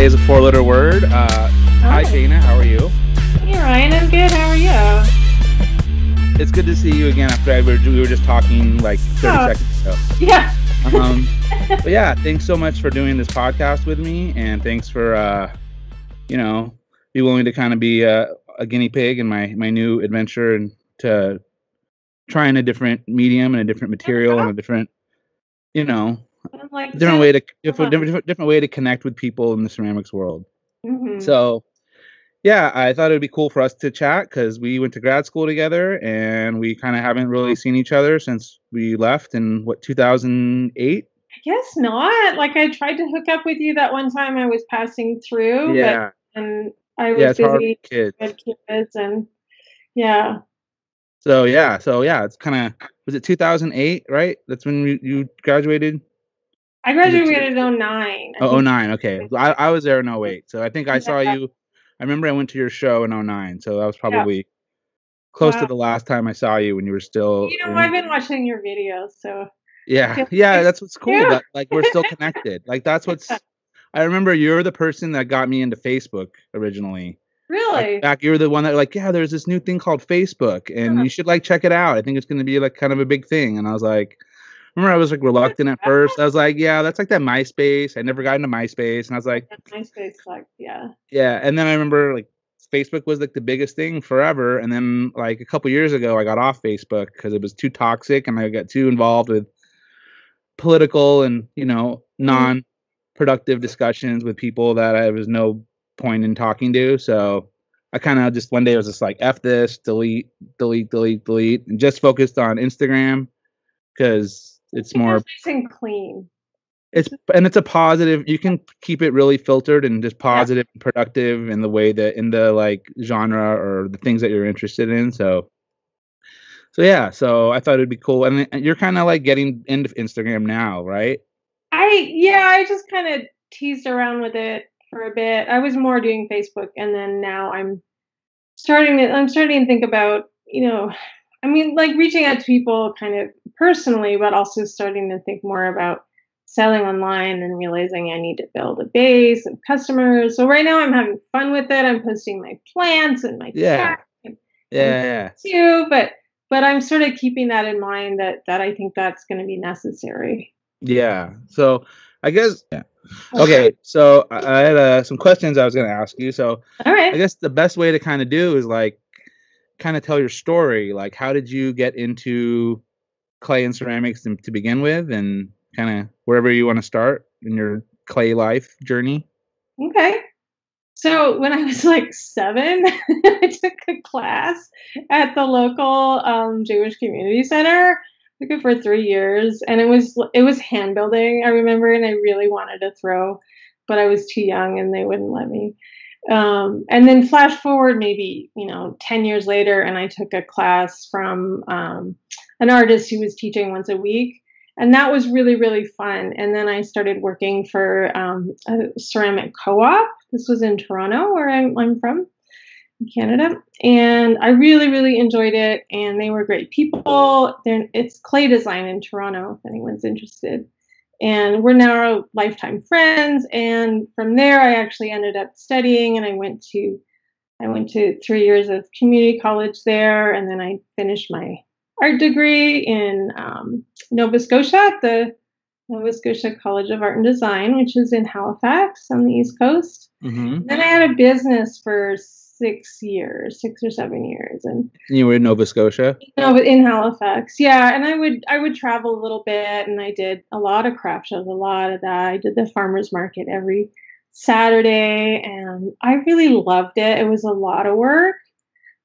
welcome to Clay is a Four Letter Word. Uh, hi, Shana. How are you? Hey, Ryan. I'm good. How are you? It's good to see you again after I were, we were just talking like 30 Oh. seconds ago. Yeah. Um, but yeah, thanks so much for doing this podcast with me, and thanks for uh, you know, be willing to kind of be a, a guinea pig in my my new adventure and to trying a different medium and a different material and a different, you know, like different way to different, different different way to connect with people in the ceramics world. Mhm. So, yeah, I thought it would be cool for us to chat because we went to grad school together and we kind of haven't really seen each other since we left in what 2008. I guess not. Like I tried to hook up with you that one time I was passing through. Yeah, But, and I was yeah, busy with kids. with kids and yeah. So yeah, so yeah, it's kind of was it 2008, right? That's when you, you graduated. I graduated in 09. Oh, think. 09, okay. I, I was there in 08. So I think I saw you. I remember I went to your show in 09. So that was probably close to the last time I saw you when you were still. You know, in- I've been watching your videos, so Yeah, Yeah. yeah, that's what's cool. Yeah. That like we're still connected. Like that's what's. I remember you're the person that got me into Facebook originally. really. Like, back, you're the one that like, yeah, there's this new thing called Facebook, and Huh. you should like check it out. I think it's going to be like kind of a big thing. And I was like, remember I was like reluctant at first. I was like, yeah, that's like that MySpace. I never got into MySpace, and I was like, MySpace sucked, yeah. yeah. And then I remember like Facebook was like the biggest thing forever. And then like a couple years ago, I got off Facebook because it was too toxic and I got too involved with political and, you know, mm-hmm. non productive discussions with people that I was no point in talking to. So I kind of just one day I was just like, F this, delete, delete, delete, delete, and just focused on Instagram because it's more nice and clean. it's and it's a positive you can keep it really filtered and just positive and productive in the way that in the like genre or the things that you're interested in so so yeah so i thought it'd be cool and you're kind of like getting into instagram now right I yeah, I just kind of teased around with it for a bit. I was more doing Facebook, and then now I'm starting to I'm starting to think about you know, I mean, like reaching out to people kind of personally, but also starting to think more about selling online and realizing I need to build a base of customers. So right now I'm having fun with it. I'm posting my plants and my Yeah. cats and yeah too, but but I'm sort of keeping that in mind that that I think that's going to be necessary. yeah so i guess yeah okay so i, I had uh, some questions i was going to ask you so All right. I guess the best way to kind of do is like kind of tell your story. Like, how did you get into clay and ceramics to, begin with, and kind of wherever you want to start in your clay life journey? Okay. So when I was like seven, I took a class at the local um, Jewish community center. I took it for three years, and it was it was hand building. I remember, and I really wanted to throw, but I was too young, and they wouldn't let me. Um, and then flash forward maybe you know ten years later, and I took a class from um, an artist who was teaching once a week, and that was really really fun. And then i started working for um, a ceramic co-op. This was in toronto where i'm, I'm from canada. And i really really enjoyed it and they were great people. They're, it's clay design in toronto if anyone's interested and we're now lifetime friends and from there i actually ended up studying and i went to i went to three years of community college there and then i finished my art degree in um, Nova Scotia at the Nova Scotia College of Art and Design, which is in Halifax on the East Coast. Mm-hmm. Then I had a business for six years, six or seven years, and You were in Nova Scotia. you know, in Halifax, yeah. And I would I would travel a little bit, and I did a lot of craft shows, a lot of that. I did the farmers market every Saturday, and I really loved it. It was a lot of work,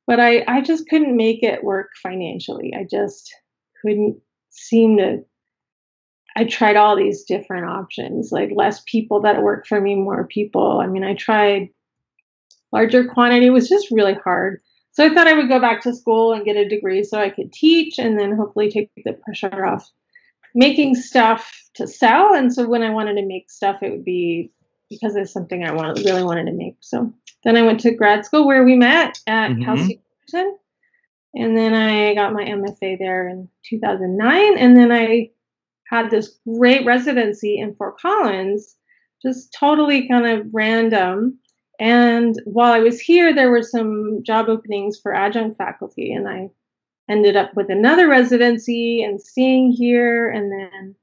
but I I just couldn't make it work financially. I just couldn't seem to. I tried all these different options, like less people that work for me, more people. I mean, I tried larger quantity. Was just really hard. So I thought I would go back to school and get a degree so I could teach and then hopefully take the pressure off making stuff to sell. And so when I wanted to make stuff, it would be because it's something I wanted, really wanted to make. So then I went to grad school where we met at Mhm. Cal State Fullerton. And then I got my MFA there in 2009. And then I had this great residency in Fort Collins just totally kind of random. And while I was here, there were some job openings for adjunct faculty, and I ended up with another residency and staying here. And then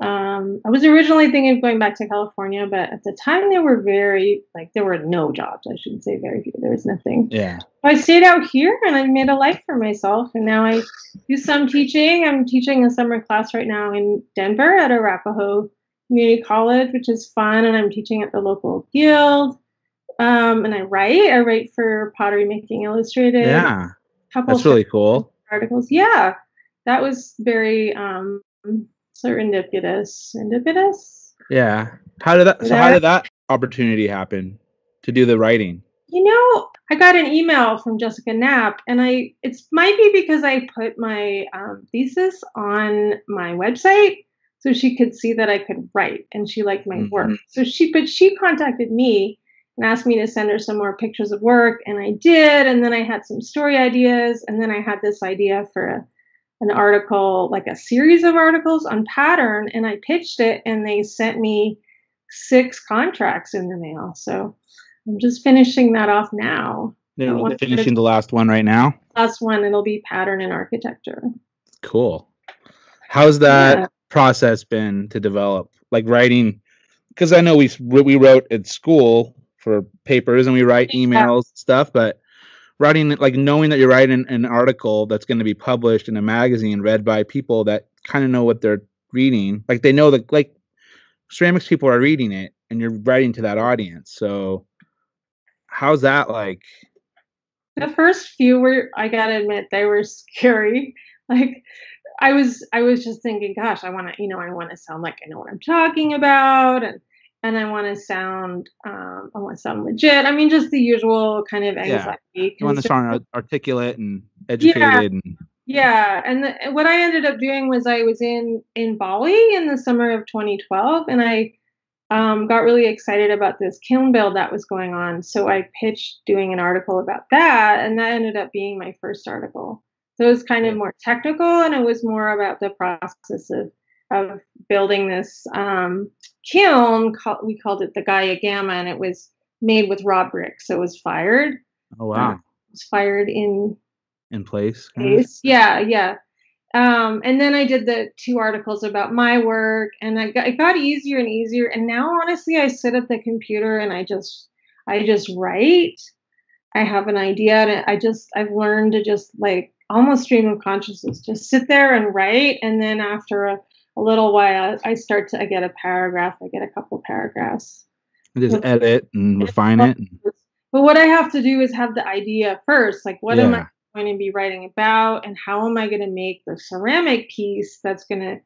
um, I was originally thinking of going back to California, but at the time there were very like there were no jobs. I shouldn't say very few. There was nothing. Yeah. I stayed out here and I made a life for myself. And now I do some teaching. I'm teaching a summer class right now in Denver at Arapahoe Community College, which is fun. And I'm teaching at the local guild. Um, and I write. I write for Pottery Making Illustrated. Yeah. couple That's really cool. Articles. Yeah. That was very um, serendipitous. Serendipitous? Yeah. How did that so how did that opportunity happen to do the writing? You know, I got an email from Jessica Knapp, and I it might be because I put my um, thesis on my website, so she could see that I could write, and she liked my mm-hmm. work. So she, but she contacted me and asked me to send her some more pictures of work, and I did, and then I had some story ideas, and then I had this idea for a an article, like a series of articles on pattern, and I pitched it, and they sent me six contracts in the mail. So I'm just finishing that off now. They're finishing the last one right now. Last one, it'll be pattern and architecture. Cool. How's that yeah. process been to develop? Like writing, because I know we we wrote at school for papers and we write emails yeah. stuff, but writing like knowing that you're writing an article that's going to be published in a magazine read by people that kind of know what they're reading like they know that like ceramics people are reading it and you're writing to that audience so how's that like the first few were i gotta admit they were scary like i was i was just thinking gosh i want to you know i want to sound like i know what i'm talking about and and I want to sound, um, I want to sound legit. I mean, just the usual kind of anxiety. Yeah. You want to sound articulate and educated. Yeah. And... Yeah, and the, what I ended up doing was I was in in Bali in the summer of 2012, and I um, got really excited about this kiln build that was going on. So I pitched doing an article about that, and that ended up being my first article. So it was kind of more technical, and it was more about the process of of building this um, kiln. Call, we called it the Gaia Gamma, and it was made with raw brick, so it was fired. Oh wow! Uh, it was fired in in place. place. Yeah, yeah. Um, and then I did the two articles about my work, and I got, it got easier and easier. And now, honestly, I sit at the computer and I just I just write. I have an idea, and I just I've learned to just like almost stream of consciousness, just sit there and write, and then after a a little while, I start to I get a paragraph. I get a couple paragraphs. just edit and refine it. But what I have to do is have the idea first. Like, what yeah. am I going to be writing about, and how am I going to make the ceramic piece that's going to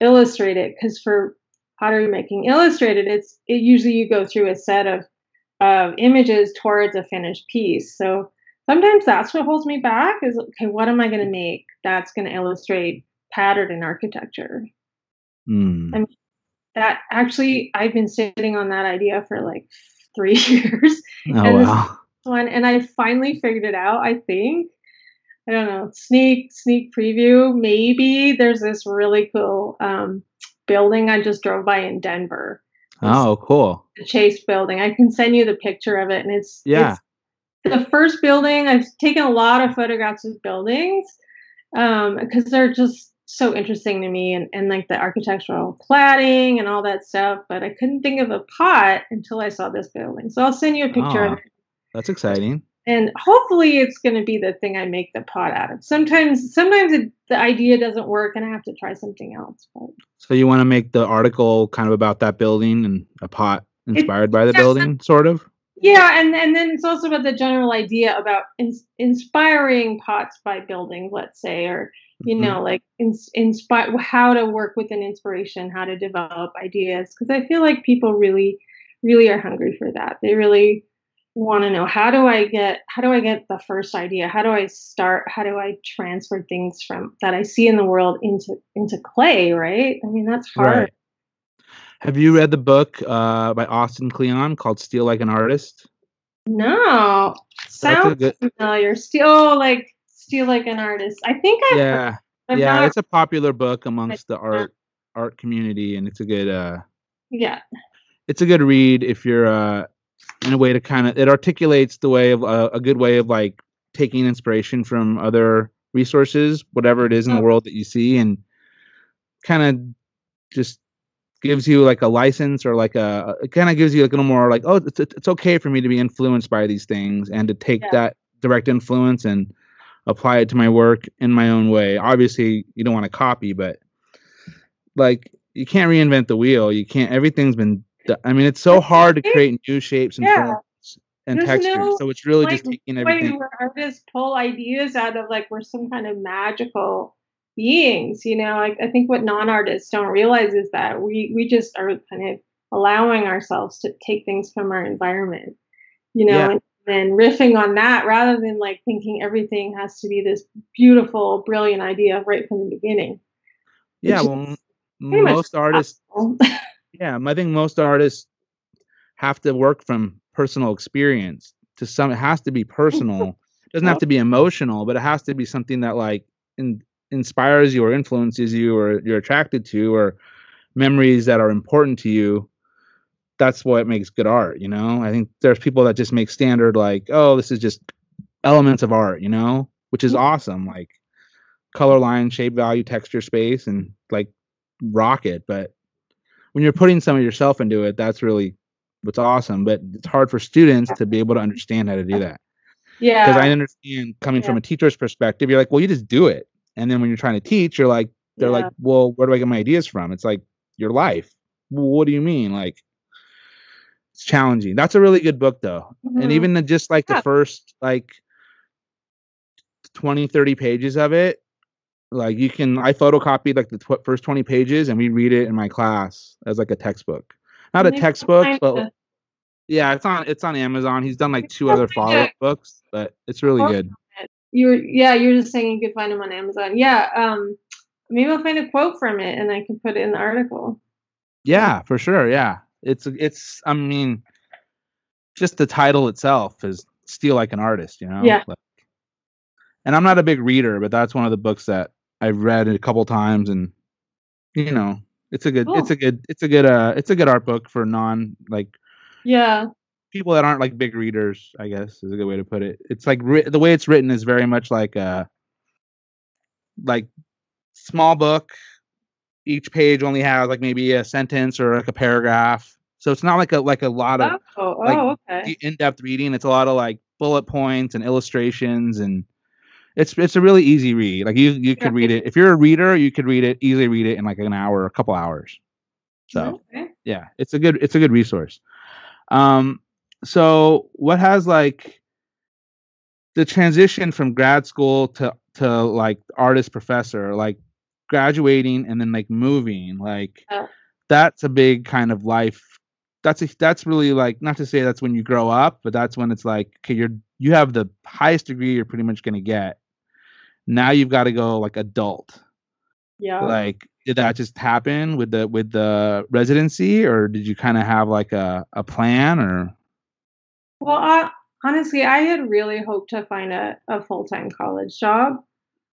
illustrate it? Because for pottery making illustrated, it's it usually you go through a set of of images towards a finished piece. So sometimes that's what holds me back is okay, what am I going to make that's going to illustrate pattern in architecture? Mm. I mean, that actually, I've been sitting on that idea for like three years. Oh, and wow. One, and I finally figured it out, I think. I don't know, sneak, sneak preview. Maybe there's this really cool um, building I just drove by in Denver. Oh, cool. The Chase building. I can send you the picture of it. And it's, yeah. It's the first building. I've taken a lot of photographs of buildings because um, they're just so interesting to me and, and like the architectural cladding and all that stuff. But I couldn't think of a pot until I saw this building. So I'll send you a picture oh, of it. That's exciting. And hopefully it's going to be the thing I make the pot out of. Sometimes, sometimes it, the idea doesn't work, and I have to try something else. But. So you want to make the article kind of about that building and a pot inspired it, by the building, sort of. Yeah, and and then it's also about the general idea about in, inspiring pots by building, let's say, or you mm-hmm. know like in, inspire how to work with an inspiration how to develop ideas because i feel like people really really are hungry for that. They really want to know how do i get how do i get the first idea? How do i start? How do i transfer things from that i see in the world into into clay right? I mean that's hard. Right. have you read the book uh, by austin kleon called steal like an artist? No. Sounds good... familiar. Steal like Steal like an artist. I think I yeah yeah not, it's a popular book amongst the art art community, and it's a good uh yeah it's a good read if you're uh in a way to kind of it articulates the way of uh, a good way of like taking inspiration from other resources, whatever it is in the Oh. world that you see, and kind of just gives you like a license or like a it kind of gives you like a little more like oh it's it's okay for me to be influenced by these things and to take Yeah. that direct influence and apply it to my work in my own way. Obviously, you don't want to copy, but like you can't reinvent the wheel. You can't. Everything's been. I mean, it's so hard to create new shapes and Yeah. forms and There's textures. no, so it's really like, just taking everything. where artists pull ideas out of like we're some kind of magical beings you know like i think what non-artists don't realize is that we we just are kind of allowing ourselves to take things from our environment you know Yeah. and then riffing on that rather than like thinking everything has to be this beautiful brilliant idea right from the beginning Yeah. Well, m- pretty much most artists. Yeah, I think most artists have to work from personal experience. To some, it has to be personal. It doesn't have to be emotional, but it has to be something that like in, inspires you or influences you or you're attracted to or memories that are important to you. That's what makes good art, you know. I think there's people that just make standard like, oh, this is just elements of art, you know, which is mm-hmm. awesome. Like color line, shape, value, texture, space, and like rock it. But when you're putting some of yourself into it, that's really what's awesome. But it's hard for students to be able to understand how to do that. yeah Because I understand coming from a teacher's perspective, you're like, well, you just do it. And then when you're trying to teach, you're like, they're Yeah. like, well, where do I get my ideas from? It's like your life. Well, what do you mean? Like, it's challenging. That's a really good book, though. And Mhm. even the, just like Yeah. the first like 20, 30 pages of it, like you can, I photocopied like the tw- first 20 pages and we read it in my class as like a textbook. Not a And can textbook, but the- yeah, it's on it's on Amazon. He's done like two other follow up it. books, but it's really good. you were yeah you're just saying you could find them on amazon yeah um maybe i'll find a quote from it and i can put it in the article Yeah, for sure. Yeah, it's it's. I mean, just the title itself is "Steal Like an Artist," you know. Yeah. Like- and I'm not a big reader, but that's one of the books that I've read a couple times, and you know, it's a good, it's a good, it's a good, uh, it's a good art book for non like yeah people that aren't like big readers. I guess is a good way to put it. It's like writ- the way it's written is very much like a like small book. Each page only has like maybe a sentence or like a paragraph. So it's not like a like a lot of oh, oh like, okay in-depth reading. It's a lot of like bullet points and illustrations and it's it's a really easy read. Like you you could read it if you're a reader, you could read it easily read it in like an hour, a couple hours. So okay. yeah, it's a good it's a good resource. Um, so what has like the transition from grad school to to like artist professor, like graduating and then like moving, like Yeah. that's a big kind of life. That's a, that's really like not to say that's when you grow up, but that's when it's like okay, you're you have the highest degree you're pretty much gonna get. Now you've got to go like adult yeah like did that just happen with the with the residency or did you kind of have like a, a plan or well I, honestly i had really hoped to find a, a full-time college job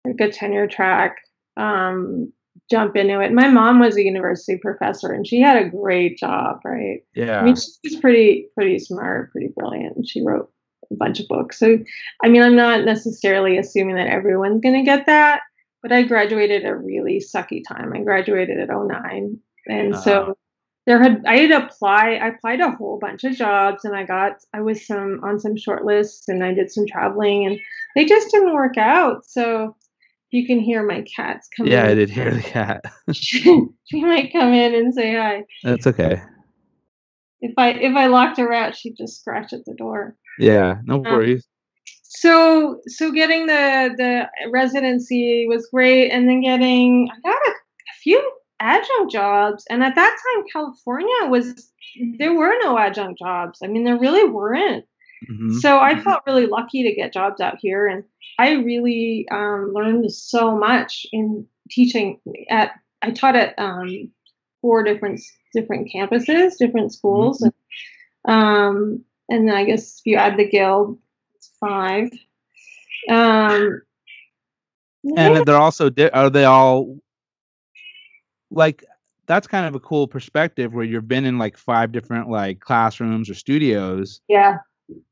like a tenure track um jump into it my mom was a university professor and she had a great job right yeah I mean, she's pretty pretty smart, pretty brilliant. and She wrote a bunch of books. So, I mean, I'm not necessarily assuming that everyone's going to get that, but I graduated a really sucky time. I graduated at 09. And Ah. so there had I had applied I applied a whole bunch of jobs and I got I was some on some short lists and I did some traveling and they just didn't work out. So you can hear my cats coming. yeah i did hear the cat she might come in and say hi. that's okay If I if I locked her out, she'd just scratch at the door. yeah no Um, worries So so getting the the residency was great, and then getting I got a, a few adjunct jobs, and at that time California was there were no adjunct jobs. I mean, there really weren't. Mhm. So I felt really lucky to get jobs out here, and I really um, learned so much in teaching at. I taught at um, four different different campuses, different schools, and, um, and then I guess if you add the guild, it's five. Um, and they're also di- are they all like that's kind of a cool perspective where you've been in like five different like classrooms or studios. Yeah.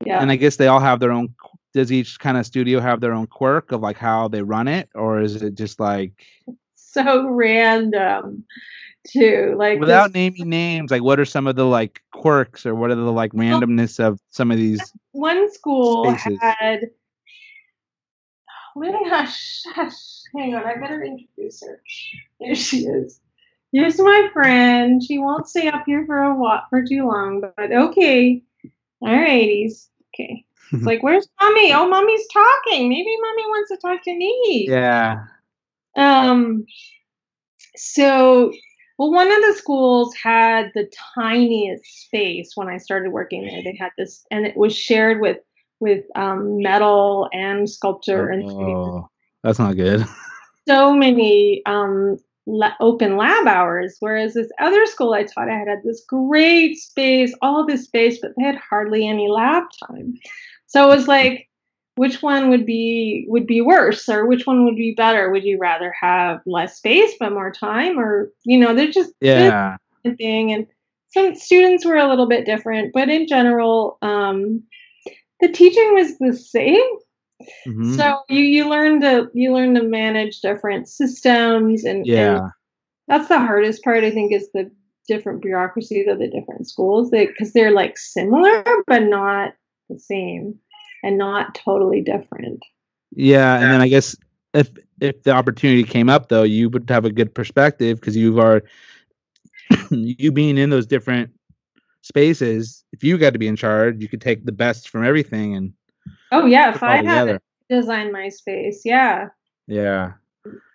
Yeah. And I guess they all have their own. Does each kind of studio have their own quirk of like how they run it, or is it just like so random too? Like without this- naming names? Like, what are some of the like quirks, or what are the like randomness of some of these? one school spaces. had Wait, hush, hush. Hang on, I better introduce her. There she is. Here's my friend. She won't stay up here for a while for too long, but okay. Alrighties. Okay. It's like, where's mommy? Oh, mommy's talking. Maybe mommy wants to talk to me. Yeah. Um, so, well, one of the schools had the tiniest space when I started working there. They had this, and it was shared with with um, metal and sculpture and 3D. Oh, that's not good. so many um, la- open lab hours. Whereas this other school I taught at had this great space, all this space, but they had hardly any lab time. So it was like, which one would be would be worse, or which one would be better? Would you rather have less space but more time, or you know, they're just Yeah. thing. And some students were a little bit different, but in general, um, the teaching was the same. Mhm. So you you learn to you learn to manage different systems and, and yeah. that's the hardest part I think is the different bureaucracies of the different schools because they're like similar but not the same and not totally different. Yeah, and then I guess if if the opportunity came up though, you would have a good perspective because you've are you being in those different spaces. If you got to be in charge, you could take the best from everything and Oh yeah, if I had designed my space, yeah, Yeah,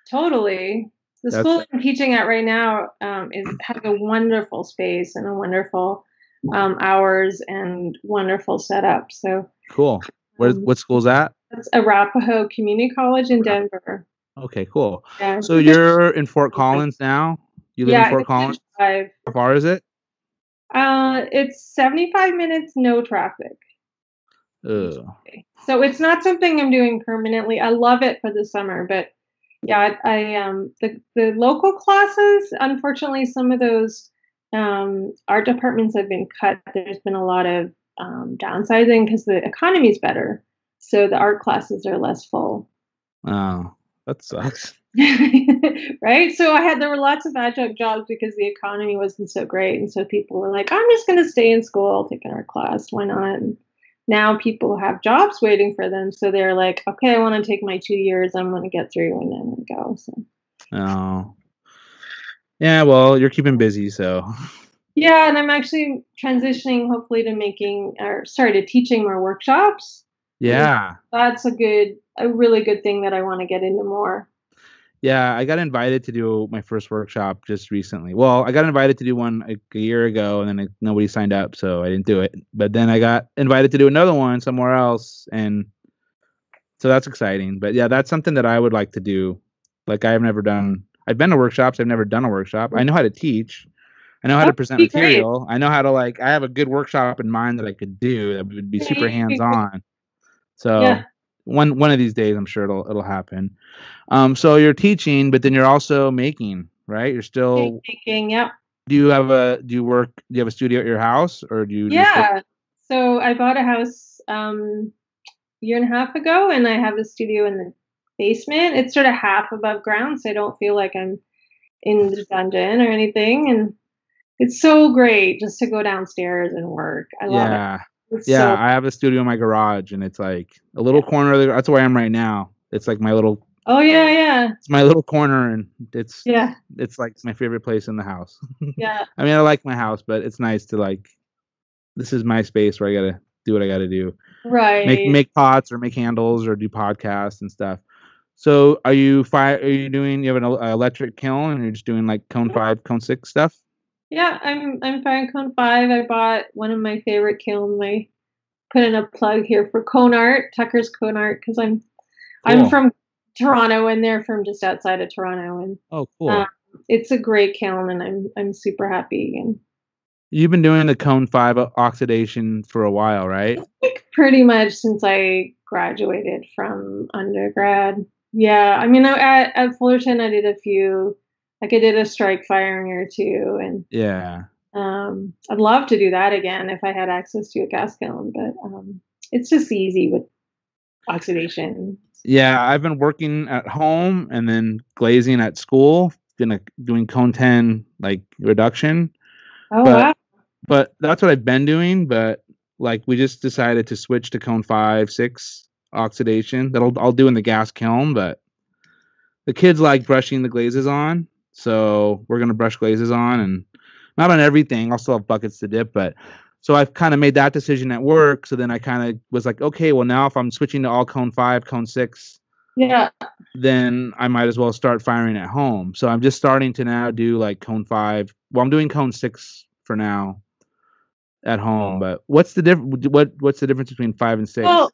totally. The That's- school I'm teaching at right now um, is has a wonderful space and a wonderful um, hours and wonderful setup. So cool. Where um, what school's that? that's Arapahoe Community College in Denver. Okay, cool. Yeah. So you're in Fort Collins now. You live yeah, in Fort Collins. How far is it? Uh, it's 75 minutes, no traffic. Ugh. So it's not something I'm doing permanently. I love it for the summer, but yeah, I, I um the the local classes. Unfortunately, some of those um, art departments have been cut. There's been a lot of um, downsizing because the economy's better, so the art classes are less full. Oh, that sucks. right? So I had there were lots of adjunct jobs because the economy wasn't so great, and so people were like, "I'm just going to stay in school. I'll take an art class. Why not?" And now people have jobs waiting for them, so they're like, "Okay, I want to take my two years. I'm going to get through, and then I'm going to go." So Oh. Yeah, well, you're keeping busy, so yeah, and I'm actually transitioning, hopefully, to making or sorry to teaching more workshops. yeah. That's a good, a really good thing that I want to get into more. Yeah, I got invited to do my first workshop just recently. Well, I got invited to do one like a year ago, and then like, nobody signed up, so I didn't do it. But then I got invited to do another one somewhere else, and so that's exciting. But yeah, that's something that I would like to do. Like I've never done. I've been to workshops. I've never done a workshop. I know how to teach. I know how to present material. I know how to like. I have a good workshop in mind that I could do that would be super hands on. So Yeah. One one of these days, I'm sure it'll it'll happen. Um, so you're teaching, but then you're also making, right? You're still. Making, yep. Do you have a do you work? Do you have a studio at your house, or do you? Yeah. So I bought a house um a year and a half ago and I have a studio in the basement. It's sort of half above ground, so I don't feel like I'm in the dungeon or anything. And it's so great just to go downstairs and work. I love yeah, it. It's yeah. so- I have a studio in my garage, and it's like a little corner. Of the, that's where I am right now. It's like my little. oh yeah, yeah. It's my little corner, and it's Yeah. it's like my favorite place in the house. Yeah. I mean, I like my house, but it's nice to like. This is my space where I gotta do what I gotta do. Right. make make pots or make handles or do podcasts and stuff. So are you fi- Are you doing? You have an electric kiln, and you're just doing like cone five, cone six stuff? Yeah, I'm I'm Fire Cone Five. I bought one of my favorite kilns. I put in a plug here for Cone Art, Tucker's Cone Art, because I'm Cool. I'm from Toronto and they're from just outside of Toronto, and Oh, cool. Uh, it's a great kiln, and I'm I'm super happy. And You've been doing the cone Five oxidation for a while, right? pretty much since I graduated from undergrad. Yeah, I mean, I- at, at Fullerton, I did a few like I did a strike firing or two, and Yeah. um, I'd love to do that again if I had access to a gas kiln, but um, it's just easy with oxidation. Yeah, I've been working at home and then glazing at school, been a, doing cone 10 like reduction. Oh But- wow! But that's what I've been doing, but like we just decided to switch to cone 5, 6 oxidation. That'll I'll do in the gas kiln, but the kids like brushing the glazes on, so we're going to brush glazes on and not on everything. I'll still have buckets to dip, but so I've kind of made that decision at work. So then I kind of was like, okay, well now if I'm switching to all cone five, cone six, Yeah, then I might as well start firing at home. So I'm just starting to now do like cone five. Well, I'm doing cone six for now at home. Oh. But what's the difference? What what's the difference between five and six Well,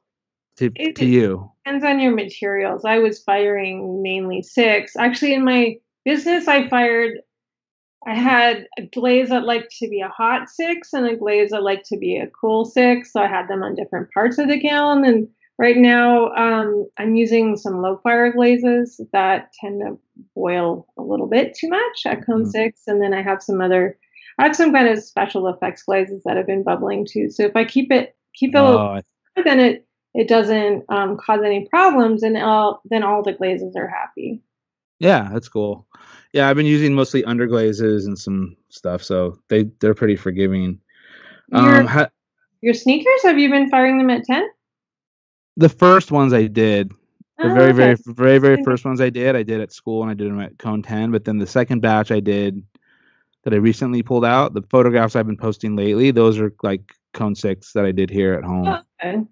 to it- to you? depends on your materials. I was firing mainly six. Actually, in my business, I fired. I had a glaze that liked to be a hot six and a glaze that liked to be a cool six. So I had them on different parts of the kiln. And right now, um, I'm using some low fire glazes that tend to boil a little bit too much at cone Mhm. six. And then I have some other, I have some kind of special effects glazes that have been bubbling too. So if I keep it, keep it a little Oh, then it it doesn't um, cause any problems, and all, then all the glazes are happy. Yeah, that's cool. Yeah, I've been using mostly underglazes and some stuff, so they they're pretty forgiving. Your, Um, ha- your sneakers, have you been firing them at ten? the first ones I did, the Oh, very, very, okay. very, very Okay. first ones I did, I did at school and I did them at Cone 10. But then the second batch I did that I recently pulled out, the photographs I've been posting lately, those are like Cone 6 that I did here at home. Oh, okay.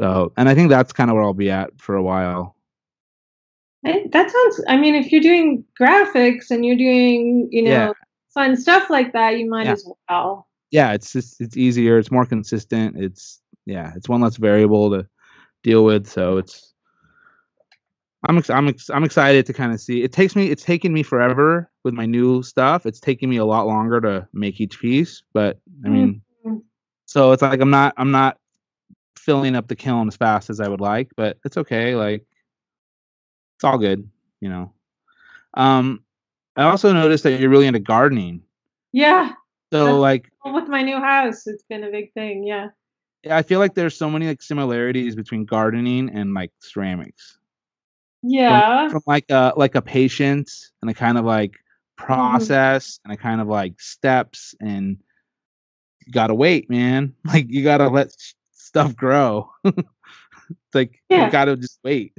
So, and I think that's kind of where I'll be at for a while. That sounds. I mean, if you're doing graphics and you're doing, you know, Yeah. fun stuff like that, you might Yeah. as well. Yeah, it's just, it's easier, it's more consistent. It's, yeah, it's one less variable to deal with. So it's, I'm ex- I'm ex- I'm excited to kind of see. It takes me it's taken me forever with my new stuff. It's taking me a lot longer to make each piece, but I mean, Mhm. so it's like I'm not I'm not filling up the kiln as fast as I would like, but it's okay. Like it's all good, you know. Um, I also noticed that you're really into gardening. Yeah. So like with my new house, it's been a big thing. Yeah. I feel like there's so many like similarities between gardening and like ceramics. Yeah. from like a like a patience and a kind of like process and a kind of like steps and you gotta wait man like you gotta let stuff grow it's like Yeah. you gotta just wait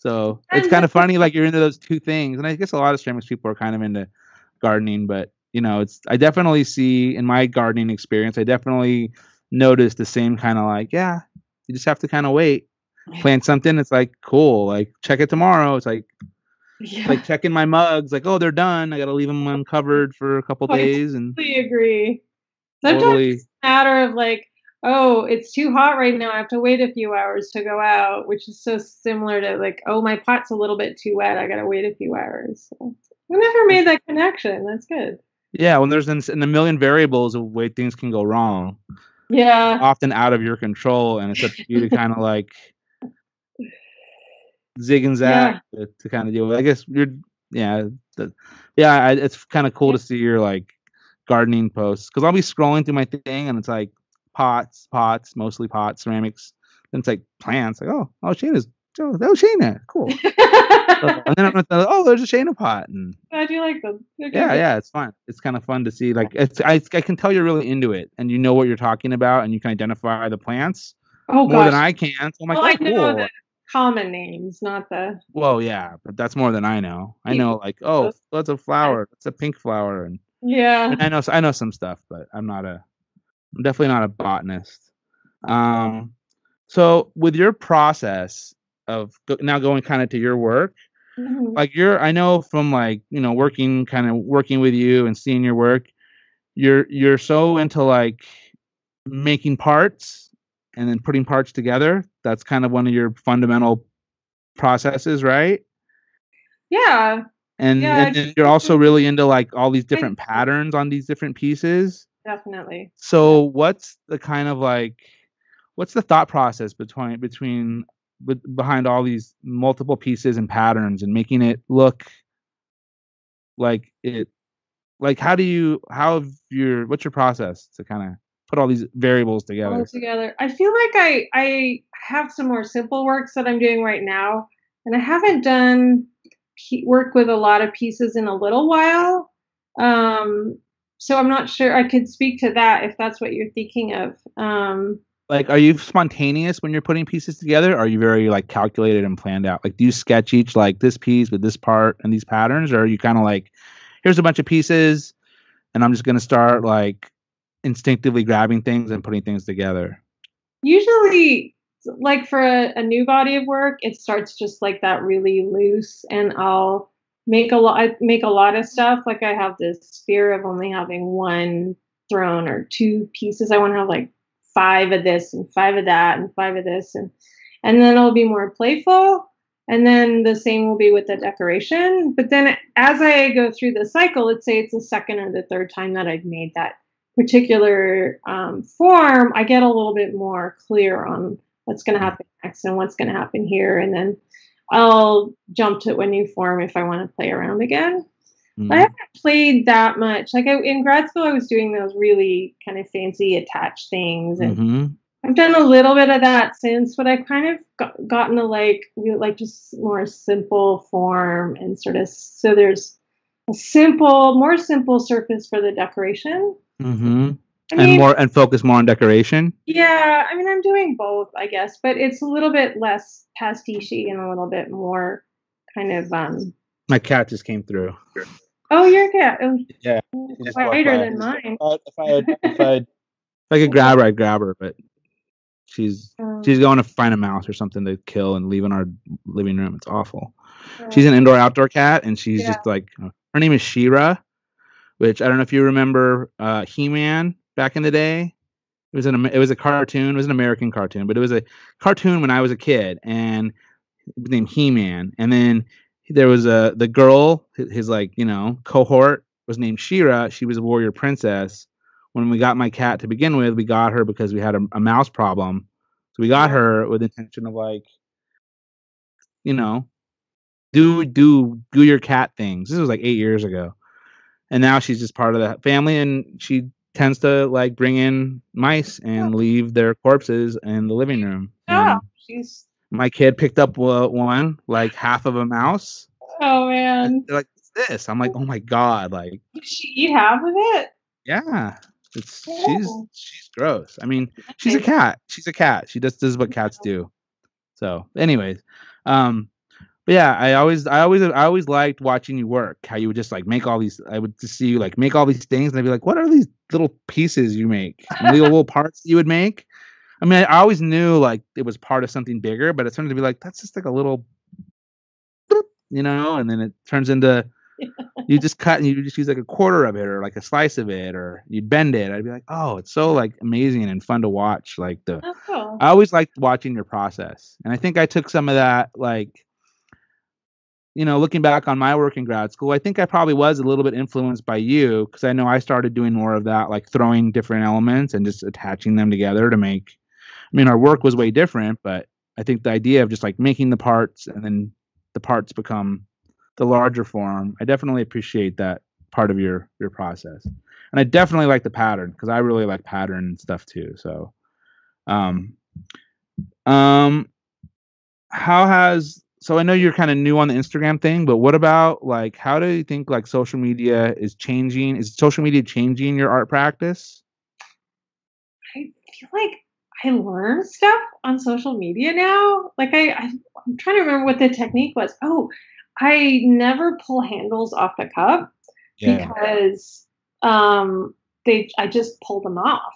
so it's kind of funny like you're into those two things and i guess a lot of ceramics people are kind of into gardening but you know it's i definitely see in my gardening experience i definitely notice the same kind of like yeah you just have to kind of wait plant something it's like cool like check it tomorrow it's like Yeah. like checking my mugs like oh they're done i gotta leave them uncovered for a couple I days and totally agree. Sometimes totally it's a matter of like, oh, it's too hot right now. I have to wait a few hours to go out, which is so similar to like, oh, my pot's a little bit too wet. I gotta wait a few hours. So, I never made that connection. That's good. yeah when there's in, a million variables of way things can go wrong Yeah. often out of your control and it's up to you to kind of like zig and zag to, to kind of deal with i guess you're yeah the, yeah I, it's kind of cool to see your like gardening posts because i'll be scrolling through my thing and it's like pots pots mostly pots ceramics then it's like plants like oh oh Shana's oh, oh Shana cool and then I'm gonna oh, there's a Shana pot, and Glad you like them. They're yeah, good. yeah, it's fun. It's kind of fun to see. Like, it's I, I can tell you're really into it, and you know what you're talking about, and you can identify the plants Oh more gosh. than I can. So I'm like, well, oh, I know cool. the common names, not the. Well, yeah, but that's more than I know. I know like, oh, that's a flower. That's a pink flower, and, Yeah. and I know I know some stuff, but I'm not a, I'm definitely not a botanist. Um, so with your process of go, now going kind of to your work, Mhm. like you're i know from like you know working kind of working with you and seeing your work you're you're so into like making parts and then putting parts together that's kind of one of your fundamental processes right Yeah, and, Yeah, and you're also really into like all these different Right. patterns on these different pieces definitely. so what's the kind of like what's the thought process between between behind all these multiple pieces and patterns and making it look like it like how do you how have your what's your process to kind of put all these variables together? All together. I feel like i i have some more simple works that i'm doing right now and i haven't done work with a lot of pieces in a little while. Um so i'm not sure i could speak to that if that's what you're thinking of. Um like are you spontaneous when you're putting pieces together? Are you very like calculated and planned out? Like do you sketch each like this piece with this part and these patterns? Or are you kind of like here's a bunch of pieces and i'm just going to start like instinctively grabbing things and putting things together usually like for a, a new body of work it starts just like that really loose and i'll make a lot I make a lot of stuff. Like i have this fear of only having one throne or two pieces. I want to have like five of this and five of that and five of this and and then it'll be more playful. And then the same will be with the decoration. But then as i go through the cycle let's say it's the second or the third time that i've made that particular um, form i get a little bit more clear on what's going to happen next and what's going to happen here. And then i'll jump to a new form if i want to play around again Mm-hmm. I haven't played that much. Like I, in grad school, I was doing those really kind of fancy attached things, and mm-hmm. I've done a little bit of that since. But I've kind of got, gotten to like like just more simple form and sort of so there's a simple, more simple surface for the decoration. Mm-hmm. I mean, and more and focus more on decoration. Yeah, I mean, I'm doing both, I guess, but it's a little bit less pastiche and a little bit more kind of um. My cat just came through. Oh, your cat. Oh, yeah, wider than mine. If I, had, if I, if I could grab her, I'd grab her, but she's um, she's going to find a mouse or something to kill and leave in our living room. It's awful. she's an indoor outdoor cat, and she's yeah. just like her name is She-Ra, which I don't know if you remember uh, He-Man back in the day. It was an it was a cartoon. It was an American cartoon, but it was a cartoon when I was a kid, and named He-Man. And then there was a the girl, his like you know cohort was named She-Ra. She was a warrior princess. When we got my cat to begin with, we got her because we had a, a mouse problem. So we got her with the intention of like, you know, do do do your cat things. This was like eight years ago, and now she's just part of the family, and she tends to like bring in mice and leave their corpses in the living room. Yeah, she's my kid picked up one, like half of a mouse. Oh man! Like, this? I'm like, oh my god! Like, did she eat half of it? Yeah, it's oh. she's she's gross. I mean, she's a cat. She's a cat. She just does what cats do. So, anyways, um, yeah, I always, I always, I always liked watching you work. How you would just like make all these. I would just see you like make all these things, and I'd be like, what are these little pieces you make? little, little parts you would make. I mean, I always knew like it was part of something bigger, but it started to be like that's just like a little, you know, and then it turns into you just cut and you just use like a quarter of it or like a slice of it or you'd bend it. I'd be like, oh, it's so like amazing and fun to watch. Like the, oh. I always liked watching your process, and I think I took some of that like. You know, looking back on my work in grad school, I think I probably was a little bit influenced by you because I know I started doing more of that, like throwing different elements and just attaching them together to make I mean, our work was way different, but I think the idea of just like making the parts and then the parts become the larger form. I definitely appreciate that part of your your process, and I definitely like the pattern because I really like pattern and stuff too. So, um, um, how has so I know you're kind of new on the Instagram thing, but what about like how do you think like social media is changing? Is social media changing your art practice? I feel like I learn stuff on social media now. Like I, I am trying to remember what the technique was. Oh, I never pull handles off the cup yeah. because um they I just pull them off.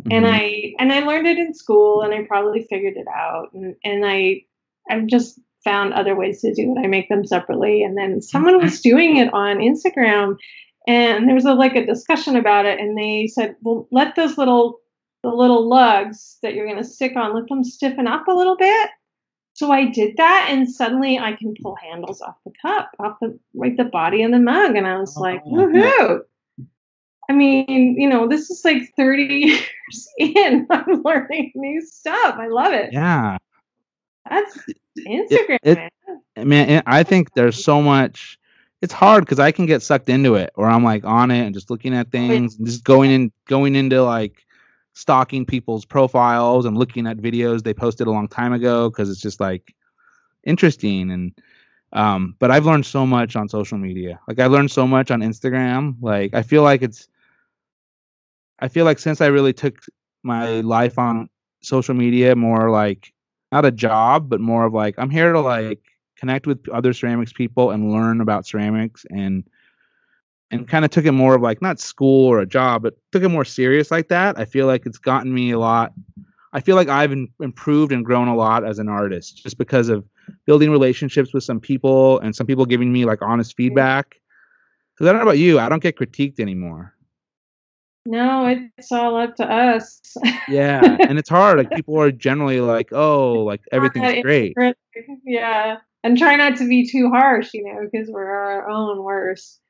Mm-hmm. And I and I learned it in school and I probably figured it out and, and I I'm just found other ways to do it. I make them separately and then mm-hmm. someone was doing it on Instagram and there was a, like a discussion about it and they said, "Well, let those little the little lugs that you're going to stick on, let them stiffen up a little bit. So I did that, and suddenly I can pull handles off the cup, off the like the body and the mug, and I was oh, like, woohoo! I mean, you know, this is like 30 years in. I'm learning new stuff. I love it. Yeah, that's Instagram. It, it, man. I mean, I think there's so much it's hard because I can get sucked into it, or I'm like on it and just looking at things, and just going in, going into like stalking people's profiles and looking at videos they posted a long time ago because it's just like interesting and um but I've learned so much on social media. Like I learned so much on Instagram. Like I feel like it's I feel like since I really took my life on social media more like not a job, but more of like I'm here to like connect with other ceramics people and learn about ceramics and and kind of took it more of like not school or a job, but took it more serious like that. I feel like it's gotten me a lot. I feel like I've in, improved and grown a lot as an artist just because of building relationships with some people and some people giving me like honest feedback. Because I don't know about you, I don't get critiqued anymore. No, it's all up to us. yeah, and it's hard. Like people are generally like, "Oh, like everything's great." Yeah, and try not to be too harsh, you know, because we're our own worst.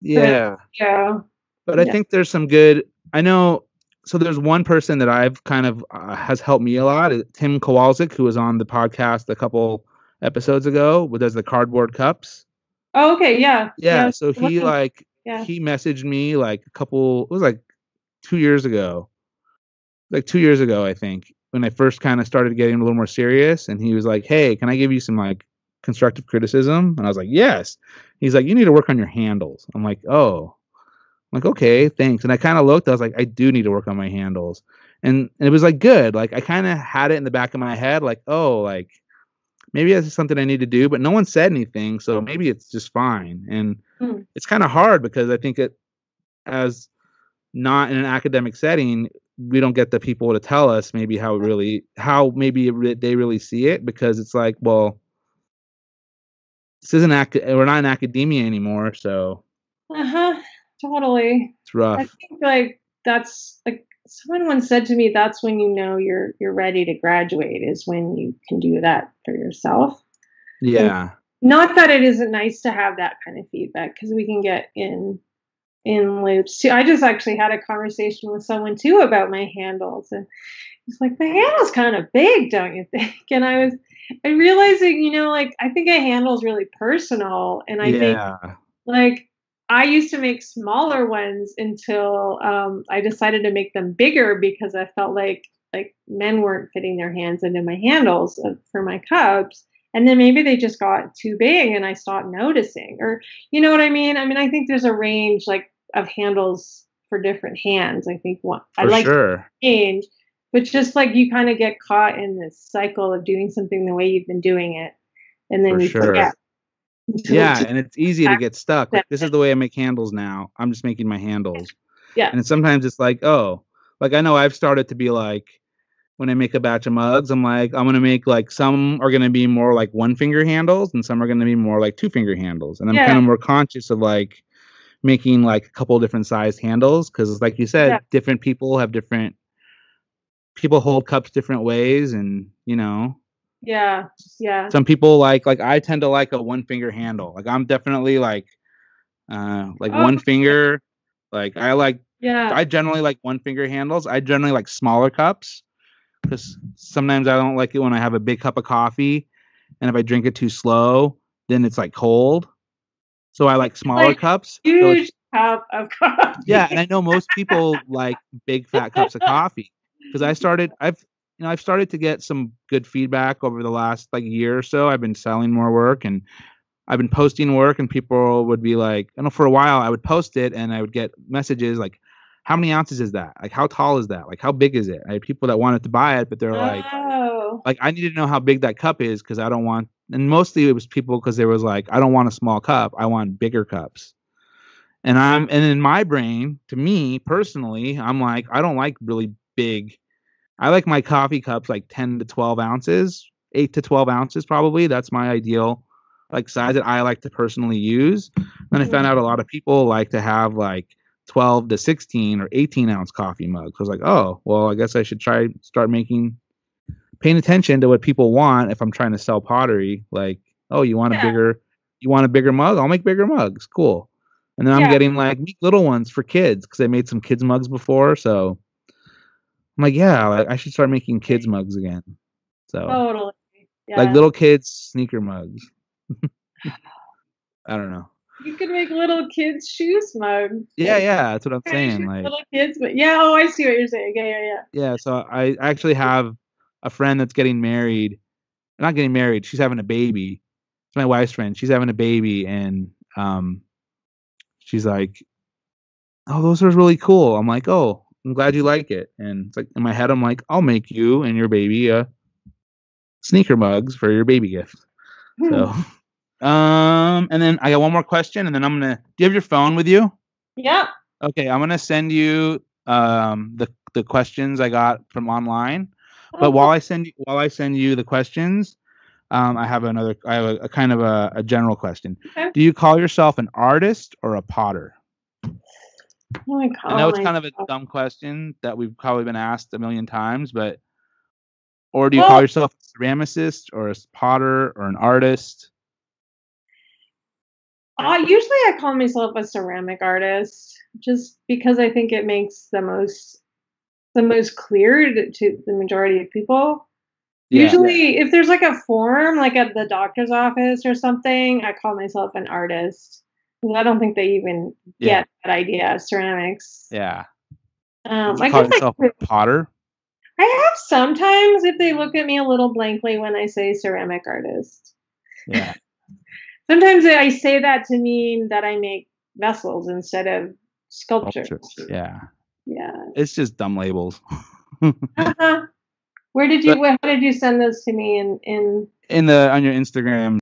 Yeah. But, yeah. But I yeah. think there's some good. I know. So there's one person that I've kind of uh, has helped me a lot. Tim Kowalczyk, who was on the podcast a couple episodes ago, with does the cardboard cups. Oh, okay, yeah. Yeah. yeah. So he like yeah. he messaged me like a couple. It was like two years ago. Like two years ago, I think, when I first kind of started getting a little more serious, and he was like, "Hey, can I give you some like constructive criticism?" And I was like, "Yes." He's like, "You need to work on your handles." I'm like, "Oh." I'm like, "Okay, thanks." And I kind of looked. I was like, "I do need to work on my handles." And, and it was like good. Like I kind of had it in the back of my head, like, "Oh, like maybe that's something I need to do." But no one said anything, so maybe it's just fine. And mm. it's kind of hard because I think it, as not in an academic setting, we don't get the people to tell us maybe how really how maybe they really see it because it's like, well, this isn't ac- we're not in academia anymore, so. Uh huh. Totally. It's rough. I think like that's like someone once said to me, that's when you know you're you're ready to graduate is when you can do that for yourself. Yeah. And not that it isn't nice to have that kind of feedback because we can get in in loops too. I just actually had a conversation with someone too about my handles and he's like, the handle's kind of big, don't you think? And I was I realizing, you know, like I think a handle is really personal, and I yeah. think like I used to make smaller ones until um, I decided to make them bigger because I felt like like men weren't fitting their hands into my handles for my cups. And then maybe they just got too big and I stopped noticing. Or you know what I mean? I mean, I think there's a range like of handles for different hands. I think one I like sure. change but just like you kind of get caught in this cycle of doing something the way you've been doing it and then For you sure. forget yeah and it's easy to get stuck like, this is the way i make handles now. I'm just making my handles. Yeah. And sometimes it's like oh like i know i've started to be like when i make a batch of mugs i'm like i'm going to make like some are going to be more like one finger handles and some are going to be more like two finger handles. And i'm yeah. kind of more conscious of like making like a couple different sized handles because like you said yeah. different people have different people hold cups different ways and you know yeah yeah. Some people like like i tend to like a one finger handle. Like i'm definitely like uh like oh. one finger like i like yeah. I generally like one finger handles. I generally like smaller cups because sometimes i don't like it when i have a big cup of coffee and if i drink it too slow then it's like cold. So i like smaller like cups huge so cup of coffee. Yeah and i know most people like big fat cups of coffee because I started I've you know I've started to get some good feedback over the last like year or so. I've been selling more work and I've been posting work and people would be like, I know for a while I would post it and I would get messages like, how many ounces is that? Like how tall is that? Like how big is it? I had people that wanted to buy it, but they're like, oh. like I need to know how big that cup is because I don't want. And mostly it was people because there was like, I don't want a small cup. I want bigger cups. And I'm and in my brain, to me personally, I'm like, I don't like really big I like my coffee cups like 10 to 12 ounces, 8 to 12 ounces probably. That's my ideal like size that I like to personally use. And I found mm-hmm. out a lot of people like to have like 12 to 16 or 18 ounce coffee mugs. I was like, oh, well, I guess I should try start making paying attention to what people want if I'm trying to sell pottery. Like, oh, you want yeah. a bigger you want a bigger mug? I'll make bigger mugs. Cool. And then I'm getting like little ones for kids because I made some kids mugs before. So I'm like, yeah, I should start making kids mugs again. So totally, yeah. like little kids sneaker mugs. I don't know. You could make little kids shoe mugs. Yeah, yeah, that's what I'm saying. Like, little kids, but yeah. Oh, I see what you're saying. Yeah, yeah, yeah. yeah. So I actually have a friend that's getting married. Not getting married. She's having a baby. It's my wife's friend. She's having a baby, and um, she's like, "Oh, those are really cool." I'm like, "Oh, I'm glad you like it." And it's like in my head, I'm like, "I'll make you and your baby a sneaker mugs for your baby gift." So, um, and then I got one more question, and then I'm gonna. Do you have your phone with you? Yep. Okay, I'm gonna send you um the the questions I got from online. But while I send you while I send you the questions, um, I have another. I have a, a kind of a, a general question. Okay. Do you call yourself an artist or a potter? Oh my I know it's kind of a dumb question that we've probably been asked a million times, but or do you call yourself a ceramicist or a potter or an artist? Uh, usually I call myself a ceramic artist just because I think it makes the most the most clear to, to the majority of people. Yeah. Usually if there's like a form like at the doctor's office or something, I call myself an artist. I don't think they even Yeah. get that idea of ceramics. Yeah. Um, Do you I call guess I, yourself could- potter? I have sometimes if they look at me a little blankly when I say ceramic artist. Yeah. Sometimes I say that to mean that I make vessels instead of sculptures. Sculptures. Yeah. Yeah. It's just dumb labels. Uh-huh. Where did you? How did you send those to me? In in In the on your Instagram.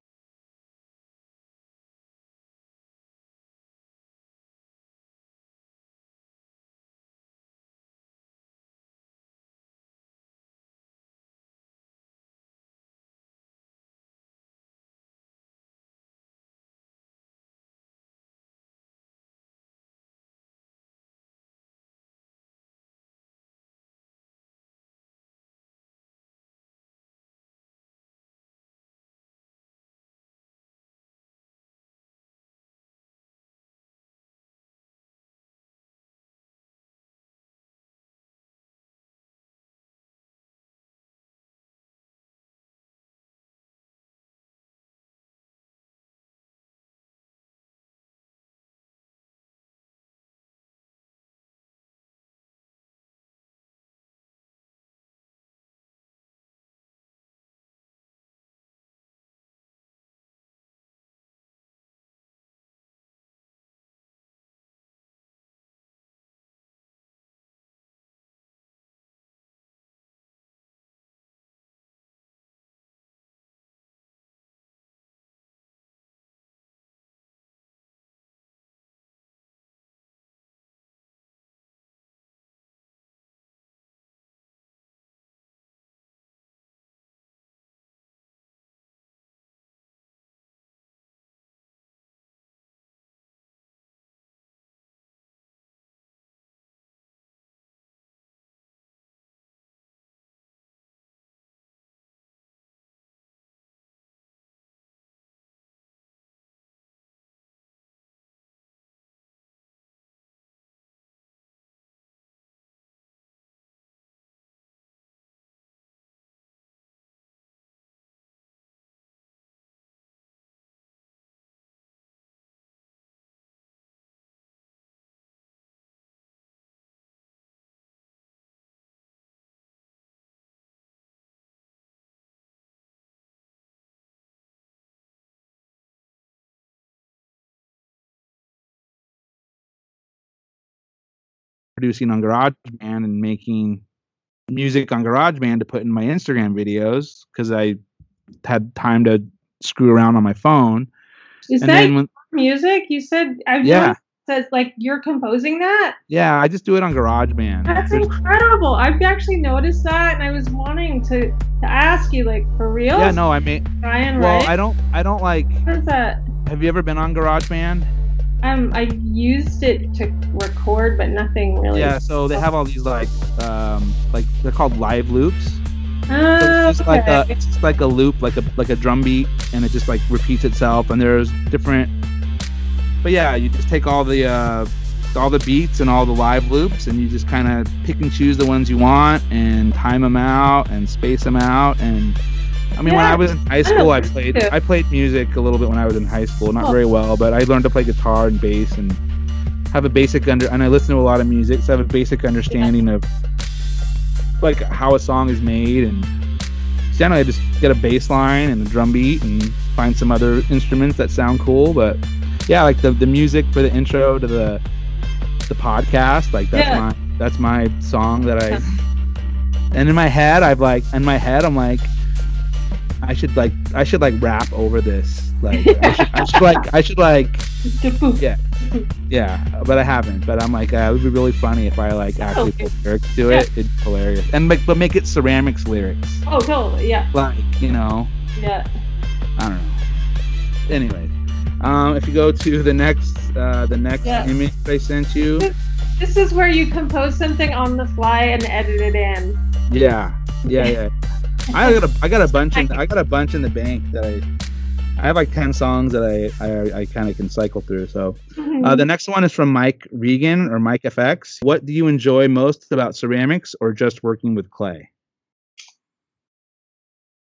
Producing on GarageBand and making music on GarageBand to put in my Instagram videos because I had time to screw around on my phone. is and that when music? You said I've Yeah. says like you're composing that. yeah, I just do it on GarageBand. That's There's- incredible. I've actually noticed that, and I was wanting to to ask you like for real. yeah, no, I mean, Ryan, well, right? I don't, I don't like. What is that? Have you ever been on GarageBand? Um, I used it to record, but nothing really. Yeah, so they have all these like, um, like they're called live loops. So it's just like a, it's just like a loop, like a like a drum beat, and it just like repeats itself. And there's different, but yeah, you just take all the uh, all the beats and all the live loops, and you just kind of pick and choose the ones you want, and time them out, and space them out, and I mean, when I was in high school, I played. I played music a little bit when I was in high school, not Oh. very well, but I learned to play guitar and bass and have a basic under and I listen to a lot of music, so I have a basic understanding of like how a song is made and generally I just get a bass line and a drum beat and find some other instruments that sound cool, but yeah, like the, the music for the intro to the the podcast, like that's Yeah. my that's my song that I Yeah. and in my head I've like in my head I'm like I should like I should like rap over this. Like I, should, I should like I should like Yeah. yeah, but I haven't. But I'm like uh, it would be really funny if I like actually put lyrics to Yeah. it. It's hilarious. And make but make it ceramics lyrics. Oh, totally. Yeah. Like, you know, Yeah. I don't know. Anyway, um, if you go to the next uh, the next Yeah. image I sent you, This is where you compose something on the fly and edit it in. yeah, yeah, yeah. I got a I got a bunch in I got a bunch in the bank that I I have like ten songs that I I, I kind of can cycle through. So uh, the next one is from Mike Regan or Mike FX. What do you enjoy most about ceramics or just working with clay?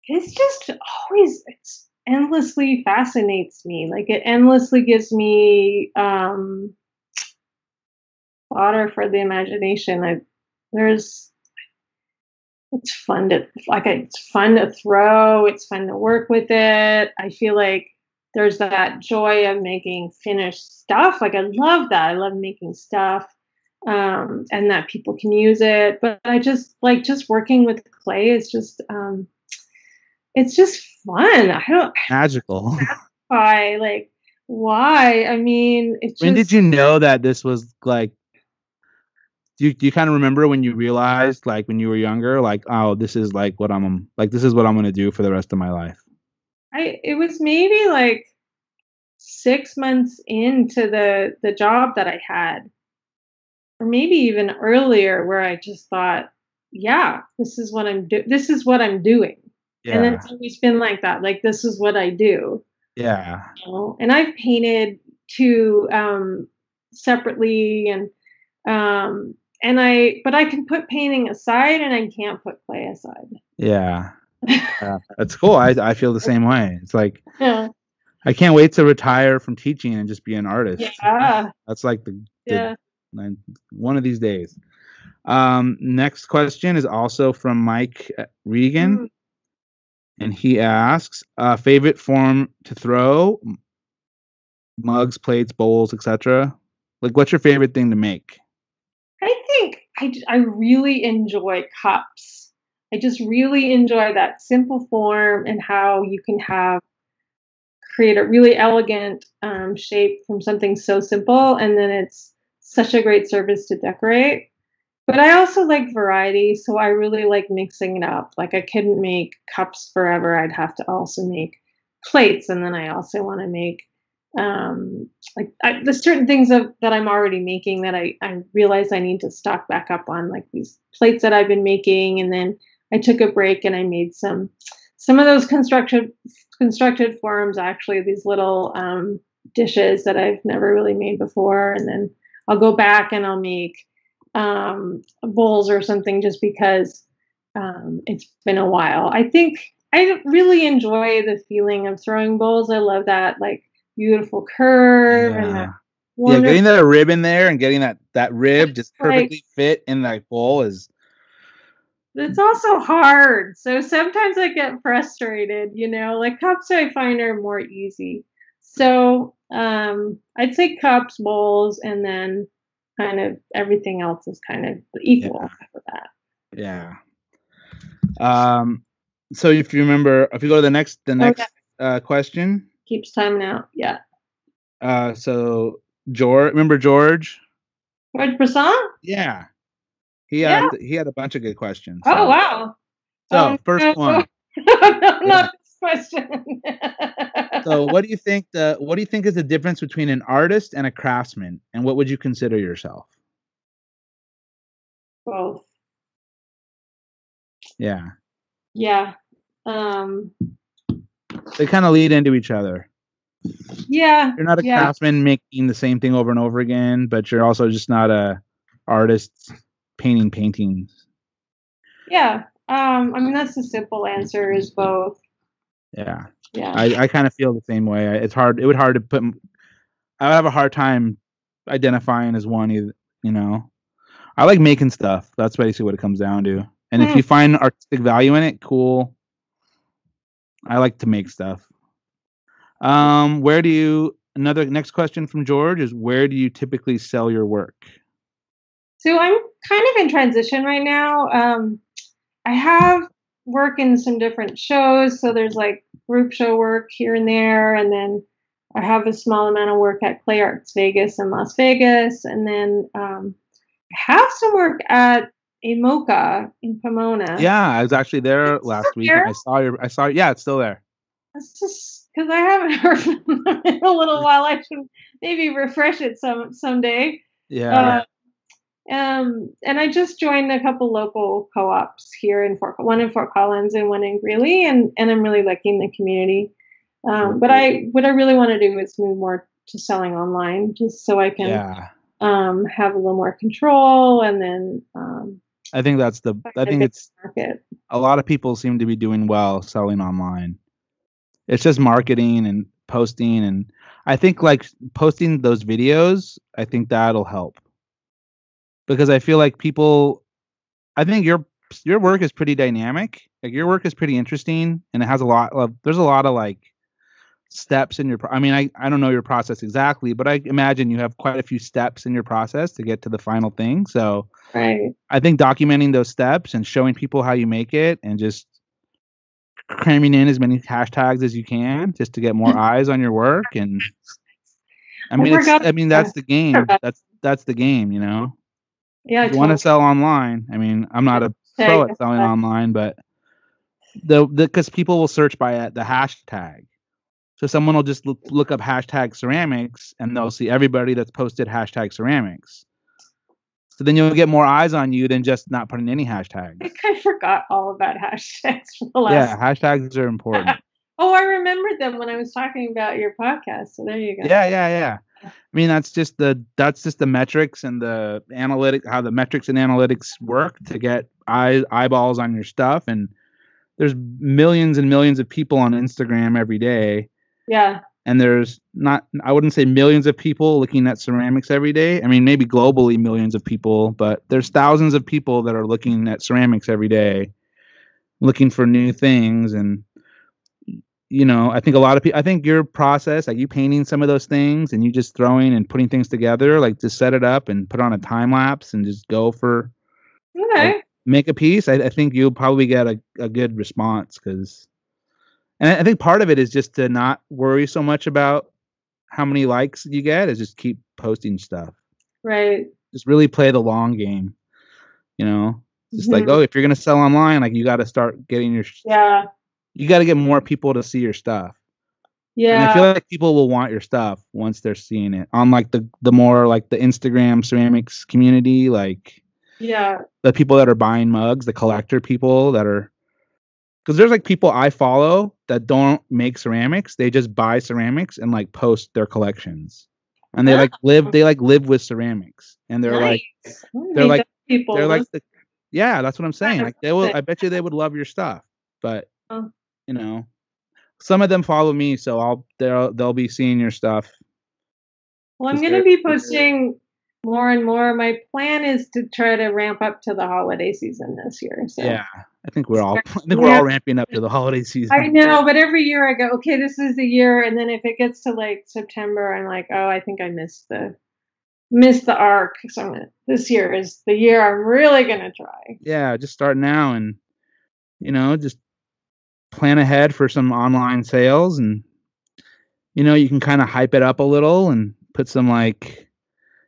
it's just always it's endlessly fascinates me like it endlessly gives me um fodder for the imagination i there's it's fun to like it's fun to throw it's fun to work with it i feel like there's that joy of making finished stuff like i love that i love making stuff um and that people can use it but i just like just working with clay is just um it's just fun. I don't Magical. why like why. I mean, it's when just did you know that this was like? Do you, do you kind of remember when you realized, like when you were younger, like, oh, this is like what I'm like, this is what I'm gonna do for the rest of my life. I it was maybe like six months into the the job that I had, or maybe even earlier, where I just thought, yeah, this is what I'm do. This is what I'm doing, and then it's always been like that. Like this is what I do. yeah, you know? And I've painted two um, separately, and um, and I, but I can put painting aside, and I can't put clay aside. yeah. Yeah, That's cool. I I feel the same way. It's like yeah, I can't wait to retire from teaching and just be an artist. yeah, That's like the, the yeah. one of these days. Um, next question is also from Mike uh, Regan, Mm. and he asks, uh, favorite form to throw, mugs, plates, bowls, etc. Like, what's your favorite thing to make? I think I, I really enjoy cups. I just really enjoy that simple form and how you can have create a really elegant um, shape from something so simple, and then it's such a great service to decorate. But I also like variety, so I really like mixing it up. Like I couldn't make cups forever; I'd have to also make plates, and then I also want to make um, like I, there's certain things of, that I'm already making that I, I realize I need to stock back up on, like these plates that I've been making, and then I took a break and I made some some of those constructed constructed forms actually these little um, dishes that I've never really made before, and then I'll go back and I'll make um, bowls or something just because um, it's been a while. I think I really enjoy the feeling of throwing bowls. I love that like beautiful curve and Yeah. that Yeah, getting that rib in there and getting that that rib just Like- perfectly fit in that bowl is it's also hard. So sometimes I get frustrated, you know, like cups I find are more easy. So um, I'd say cups, bowls, and then kind of everything else is kind of equal Yeah. for that. yeah. Um, so if you remember, if you go to the next the next uh, question, Keeps timing out. Yeah. uh, so George, remember George? George Brisson? Yeah, he had he had a bunch of good questions. Oh, wow. So Um, first no, one. no, not this question. So what do you think the what do you think is the difference between an artist and a craftsman, and what would you consider yourself? Both. Yeah, Yeah. Um, they kind of lead into each other. yeah. You're not a Yeah. craftsman making the same thing over and over again, but you're also just not a artist painting paintings. Yeah. Um, I mean, that's the simple answer is both. Yeah. Yeah. I, I kind of feel the same way. It's hard. It would hard to put. I would have a hard time identifying as one. either- You know, I like making stuff. That's basically what it comes down to. And if Hmm. you find artistic value in it, cool. I like to make stuff. Um, where do you? Another next question from George is where do you typically sell your work? So I'm kind of in transition right now. Um, I have work in some different shows. So there's like group show work here and there, and then I have a small amount of work at Clay Arts Vegas in Las Vegas, and then um, I have some work at AMOCA in Pomona. Yeah, I was actually there last week. I saw your. I saw. Yeah, it's still there. It's just because I haven't heard from them in a little while. I should maybe refresh it some someday. Yeah. Uh, um, and I just joined a couple local co-ops here in Fort, one in Fort Collins and one in Greeley, and and I'm really liking the community. Um, but I what I really want to do is move more to selling online, just so I can yeah. um, have a little more control, and then um, I think that's the. I think it's market. a lot of people seem to be doing well selling online. It's just marketing and posting and I think like posting those videos, I think that'll help. Because I feel like people I think your your work is pretty dynamic. Like your work is pretty interesting and it has a lot of there's a lot of like steps in your pro- I mean I I don't know your process exactly, but I imagine you have quite a few steps in your process to get to the final thing. So Right. I think documenting those steps and showing people how you make it and just cramming in as many hashtags as you can just to get more eyes on your work and I I mean it's, I mean that's the game. That's that's the game, you know. Yeah. If you want to sell online, I mean, I'm not a pro at selling online, but the because people will search by uh, the hashtag. So someone will just look, look up hashtag ceramics and they'll see everybody that's posted hashtag ceramics. So then you'll get more eyes on you than just not putting any hashtags. I kind of forgot all about hashtags for the last. Yeah, hashtags are important. Oh, I remembered them when I was talking about your podcast. So there you go. yeah, yeah, yeah. I mean, that's just the that's just the metrics and the analytic how the metrics and analytics work to get eye, eyeballs on your stuff. And there's millions and millions of people on Instagram every day, Yeah. and there's not I wouldn't say millions of people looking at ceramics every day. I mean, maybe globally millions of people, but there's thousands of people that are looking at ceramics every day, looking for new things and you know, I think a lot of people, I think your process, like you painting some of those things and you just throwing and putting things together, like just set it up and put on a time lapse and just go for Okay. make a piece. I, I think you'll probably get a, a good response because, and I, think part of it is just to not worry so much about how many likes you get, is just keep posting stuff. Right. Just really play the long game, you know? Just like, Mhm. oh, if you're going to sell online, like you got to start getting your, Yeah. you got to get more people to see your stuff. And Yeah. I feel like people will want your stuff once they're seeing it on like the the more like the Instagram ceramics community, like yeah. the people that are buying mugs, the collector people that are because there's like people I follow that don't make ceramics, they just buy ceramics and like post their collections. And they like live they like live with ceramics. And they're like Nice. I'm they're like- people. they're like the, yeah, that's what I'm saying. Like they will I bet you they would love your stuff. But Oh. you know, some of them follow me, so I'll they'll they'll be seeing your stuff. well, I'm going to be posting more and more. My plan is to try to ramp up to the holiday season this year. So. Yeah, I think we're all. I think we're all ramping up to the holiday season. I know, but every year I go, okay, this is the year, and then if it gets to like September, I'm like, oh, I think I missed the missed the arc. So I'm gonna, this year is the year I'm really gonna try. Yeah, just start now, and you know, just plan ahead for some online sales, and you know, you can kind of hype it up a little and put some like,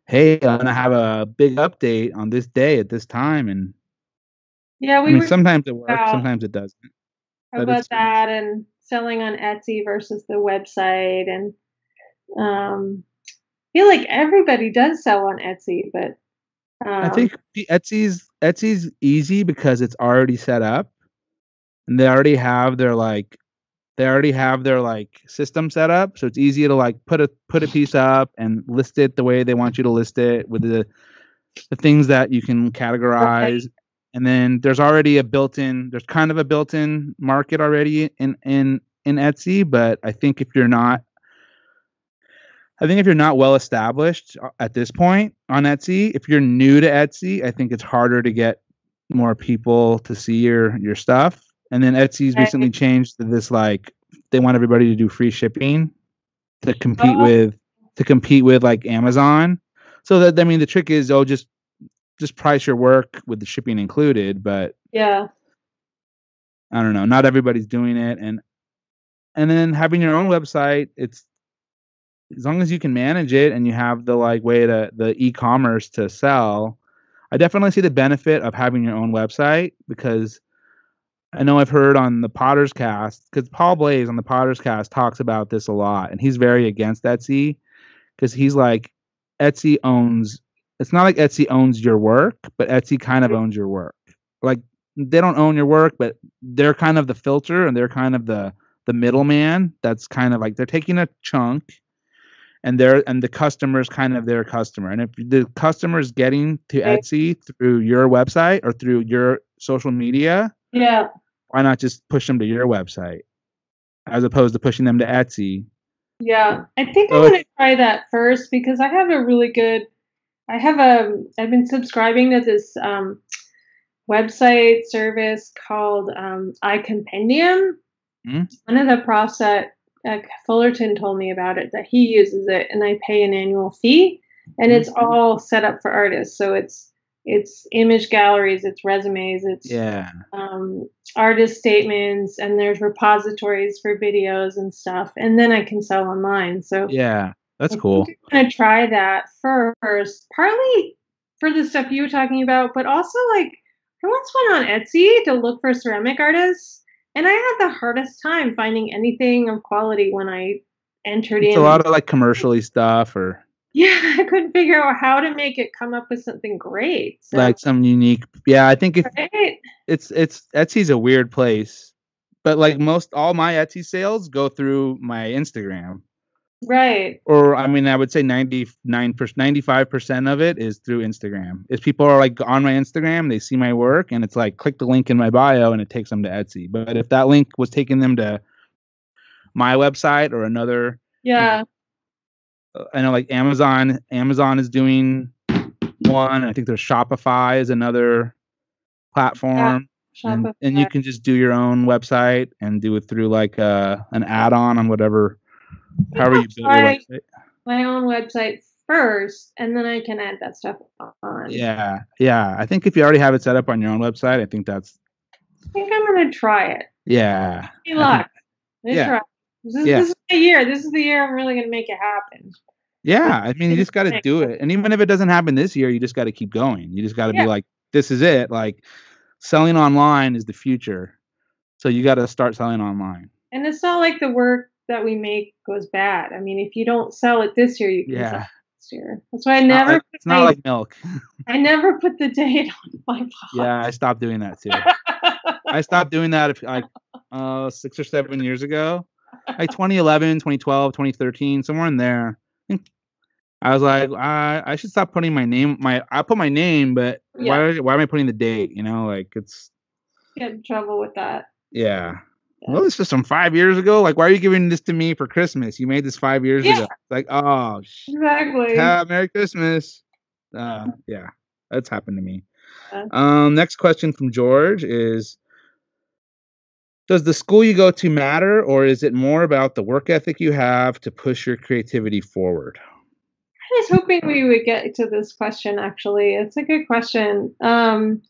hey, I'm gonna have a big update on this day at this time, and Yeah, I we mean, were sometimes it works, about- sometimes it doesn't. about that and selling on Etsy versus the website, and um, I feel like everybody does sell on Etsy, but um, I think Etsy's Etsy's easy because it's already set up, and they already have their like, they already have their like system set up, so it's easy to like put a put a piece up and list it the way they want you to list it with the the things that you can categorize, and then there's already a built-in, there's kind of a built-in market already in in in Etsy, but I think if you're not I think if you're not well established uh, at this point on Etsy, if you're new to Etsy, I think it's harder to get more people to see your your stuff. And then Etsy's recently changed to this like they want everybody to do free shipping to compete oh. with to compete with like Amazon. So that I mean the trick is oh just just price your work with the shipping included, but yeah. I don't know, not everybody's doing it and and then having your own website, it's as long as you can manage it and you have the like way to the e-commerce to sell, I definitely see the benefit of having your own website because I know I've heard on the Potter's Cast because Paul Blais on the Potter's Cast talks about this a lot, and he's very against Etsy because he's like Etsy owns. It's not like Etsy owns your work, but Etsy kind of owns your work. Like they don't own your work, but they're kind of the filter and they're kind of the the middleman. That's kind of like they're taking a chunk and they're and the customer is kind of their customer. And if the customer is getting to Etsy through your website or through your social media, yeah, why not just push them to your website as opposed to pushing them to Etsy? Yeah, I think so I'm gonna try that first because I have a really good. I have a. I've been subscribing to this um, website service called um, iCompendium. Mm-hmm. One of the process uh, Fullerton told me about it that he uses it, and I pay an annual fee, and it's mm-hmm. all set up for artists. So it's it's image galleries, it's resumes, it's yeah, um, artist statements, and there's repositories for videos and stuff, and then I can sell online. So yeah, that's cool. I'm gonna try that first, partly for the stuff you were talking about, but also like I once went on Etsy to look for ceramic artists and I had the hardest time finding anything of quality when I entered it's in. a lot of like commercially stuff or yeah, I couldn't figure out how to make it come up with something great. So. Like some unique. Yeah, I think if right? it's it's Etsy's a weird place, but like most all my Etsy sales go through my Instagram. Right. Or I mean, I would say 99 95% of it is through Instagram. If people are like on my Instagram, they see my work and it's like click the link in my bio and it takes them to Etsy. But if that link was taking them to my website or another Yeah. You know, I know like Amazon Amazon is doing one. I think there's Shopify is another platform. Yeah. And, and, you can just do your own website and do it through like uh, an add-on on whatever how are you build your website? My own website first, and then I can add that stuff on. Yeah, yeah. I think if you already have it set up on your own website, I think that's. I think I'm gonna try it. Yeah. Good luck. yeah. Try. This is, yeah. this is the year. This is the year I'm really gonna make it happen. Yeah, I mean, you just got to do it, and even if it doesn't happen this year, you just got to keep going. You just got to yeah. be like, this is it. Like, selling online is the future, so you got to start selling online. And it's not like the work that we make goes bad. I mean, if you don't sell it this year, you can yeah. sell it next year. That's why I never. Like, it's not like milk. I never put the date on my blog. Yeah, I stopped doing that too. I stopped doing that if, like uh, six or seven years ago, like 2011, 2012, 2013, somewhere in there. I was like, I, I should stop putting my name. My I put my name, but yeah. why why am I putting the date? You know, like it's get in trouble with that. Yeah. Well, this was from five years ago. Like, why are you giving this to me for Christmas? You made this five years yeah. ago. Like, oh, exactly. Yeah, Merry Christmas. Uh, yeah, that's happened to me. Um, next question from George is Does the school you go to matter, or is it more about the work ethic you have to push your creativity forward? I was hoping we would get to this question actually. It's a good question. Um,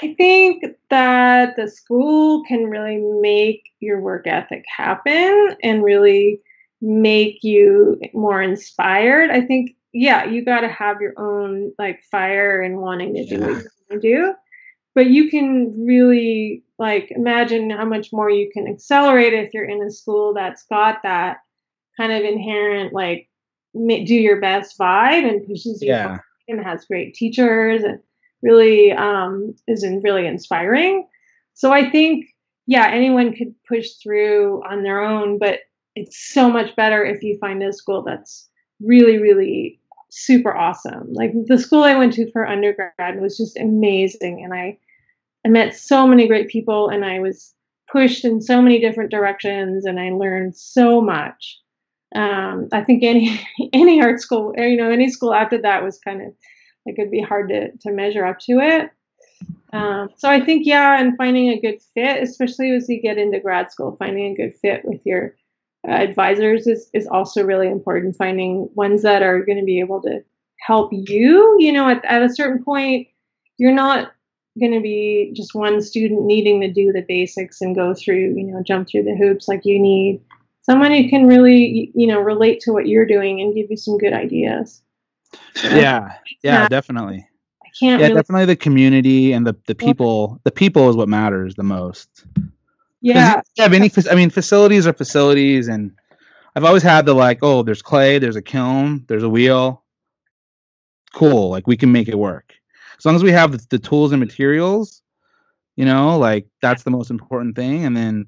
I think that the school can really make your work ethic happen and really make you more inspired. I think, yeah, you got to have your own like fire and wanting to do what you want to do, but you can really like imagine how much more you can accelerate if you're in a school that's got that kind of inherent like do your best vibe and pushes you yeah. and has great teachers and really um, is in, really inspiring. So I think, yeah, anyone could push through on their own, but it's so much better if you find a school that's really, really super awesome. Like the school I went to for undergrad was just amazing, and I I met so many great people, and I was pushed in so many different directions and I learned so much. Um, I think any any art school, you know, any school after that was kind of it could be hard to to measure up to it. Um, so I think yeah, and finding a good fit, especially as you get into grad school, finding a good fit with your uh, advisors is is also really important. Finding ones that are going to be able to help you. You know, at at a certain point, you're not going to be just one student needing to do the basics and go through, you know, jump through the hoops. Like you need someone who can really, you know, relate to what you're doing and give you some good ideas. Yeah, yeah, definitely. I can't. Yeah, really, definitely the community and the the people. The people is what matters the most. Yeah, have any. I mean, facilities are facilities, and I've always had the like, oh, there's clay, there's a kiln, there's a wheel. Cool, like we can make it work as long as we have the, the tools and materials. You know, like that's the most important thing, and then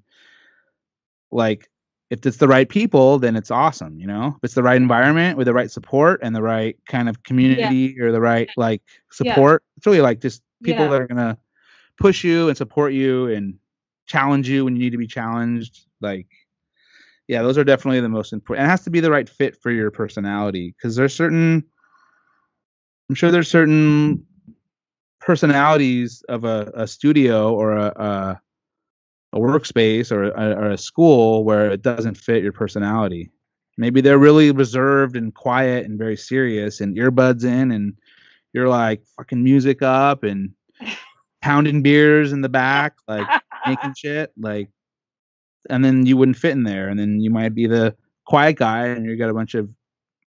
like if it's the right people, then it's awesome. You know, if it's the right environment with the right support and the right kind of community or the right like support, it's really like just people Yeah. that are gonna push you and support you and challenge you when you need to be challenged. Like, yeah, those are definitely the most important. It has to be the right fit for your personality because there's certain. I'm sure there's certain personalities of a, a studio or a, a a workspace or a, or a school where it doesn't fit your personality. Maybe they're really reserved and quiet and very serious and earbuds in and you're like fucking music up and pounding beers in the back, like making shit, like and then you wouldn't fit in there and then you might be the quiet guy and you got a bunch of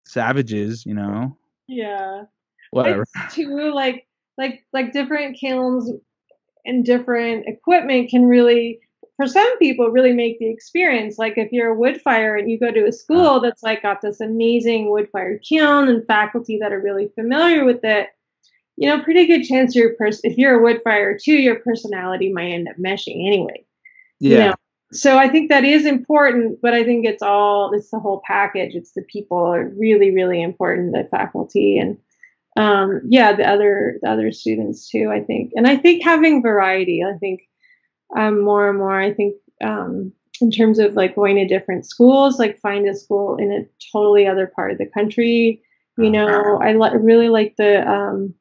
savages, you know. yeah. Whatever. It's too like like like different kilns and different equipment can really for some people really make the experience like if you're a wood fire and you go to a school that's like got this amazing wood fire kiln and faculty that are really familiar with it you know pretty good chance your person if you're a wood fire too your personality might end up meshing anyway you Yeah. know? so i think that is important but i think it's all it's the whole package it's the people are really really important the faculty and um yeah the other the other students too i think and i think having variety i think um more and more i think um in terms of like going to different schools like find a school in a totally other part of the country you know? i li- really like the um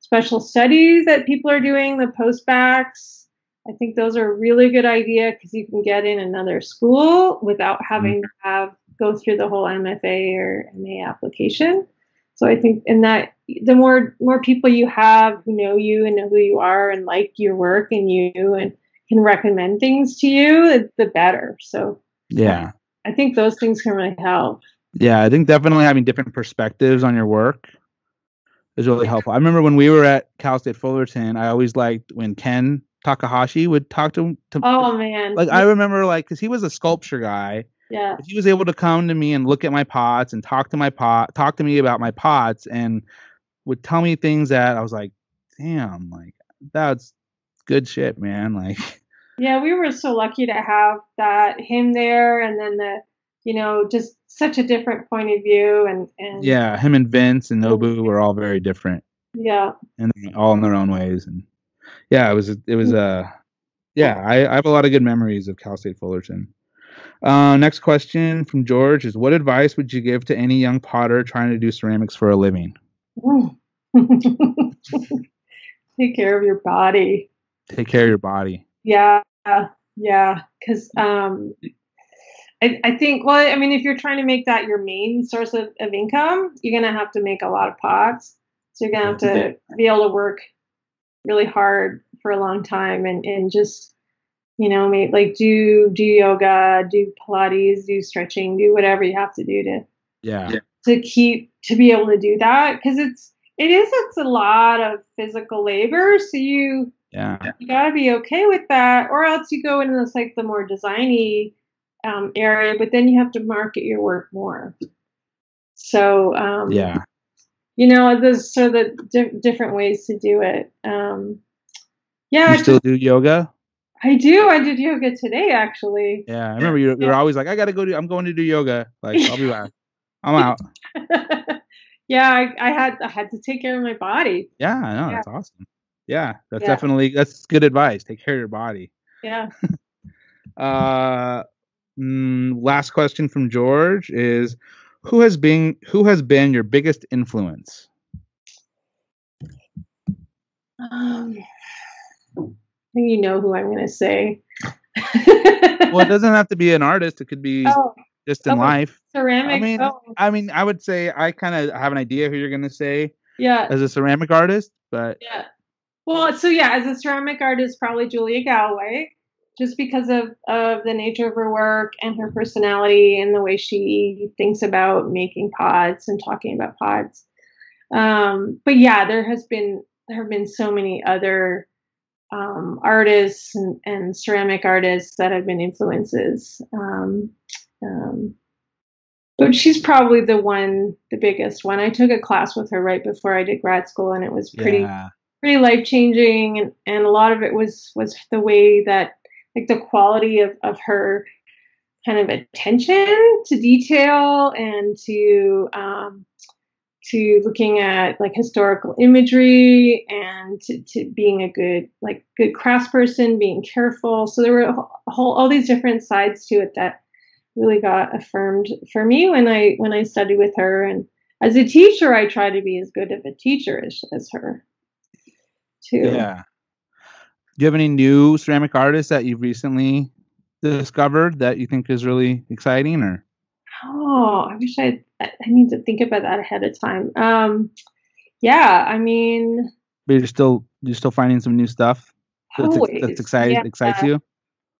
special studies that people are doing the post baccs i think those are a really good idea because you can get in another school without having to have go through the whole mfa or ma application. So I think in that the more more people you have who know you and know who you are and like your work and you and can recommend things to you, the- better. So Yeah. I think those things can really help. Yeah, I think definitely having different perspectives on your work is really helpful. I remember when we were at Cal State Fullerton, I always liked when Ken Takahashi would talk to, to Oh man. like I remember like cuz he was a sculpture guy. yeah. He was able to come to me and look at my pots and talk to my pot, talk to me about my pots and would tell me things that I was like, "Damn, like that's good shit, man." Like Yeah, we were so lucky to have that him there and then the you know, just such a different point of view and and yeah, him and Vince and Nobu were all very different. yeah. and all in their own ways. And yeah, it was it was uh yeah, I, I have a lot of good memories of Cal State Fullerton. Uh, next question from George is: What advice would you give to any young potter trying to do ceramics for a living? Take care of your body. Take care of your body. Yeah, yeah, because um, I, I think well, I mean, if you're trying to make that your main source of, of income, you're gonna have to make a lot of pots. So you're gonna have to be able to work really hard for a long time and and just you know make like do do yoga, do Pilates, do stretching, do whatever you have to do to Yeah, to keep to be able to do that because it's it is it's a lot of physical labor. So you yeah, you got to be okay with that or else you go into this like the more designy um, area but then you have to market your work more so um, yeah. you know there's so the di- different ways to do it um, yeah You still do yoga? i do i did yoga today actually Yeah, I remember you, you were always like, "I gotta go do. I'm going to do yoga. Like, I'll be back. I'm out." yeah I, I had i had to take care of my body Yeah, I know. Yeah. That's awesome. Yeah, that's Yeah. definitely that's good advice. Take care of your body. yeah Uh, mm, last question from George is, who has been who has been your biggest influence? Um, I think you know who I'm going to say. well, it doesn't have to be an artist. It could be oh, just in oh, life. ceramic. I mean, oh, I mean, I would say I kind of have an idea who you're gonna say yeah, as a ceramic artist, but yeah. Well, so yeah, as a ceramic artist, probably Julia Galloway, just because of of the nature of her work and her personality and the way she thinks about making pods and talking about pods. Um, but yeah, there has been there have been so many other um, artists and, and ceramic artists that have been influences. Um, um, but she's probably the one, the biggest one. I took a class with her right before I did grad school, and it was pretty yeah, pretty life changing and, and a lot of it was was the way that like the quality of, of her kind of attention to detail and to um, to looking at like historical imagery and to, to being a good like good craftsperson being careful. So there were a whole all these different sides to it that really got affirmed for me when i when i studied with her. And as a teacher i try to be as good of a teacher as, as her too yeah. Do you have any new ceramic artists that you've recently discovered that you think is really exciting, or Oh, I wish I I need to think about that ahead of time. Um, yeah, I mean, but you're still you're still finding some new stuff that's, always. that's excited yeah. excites you?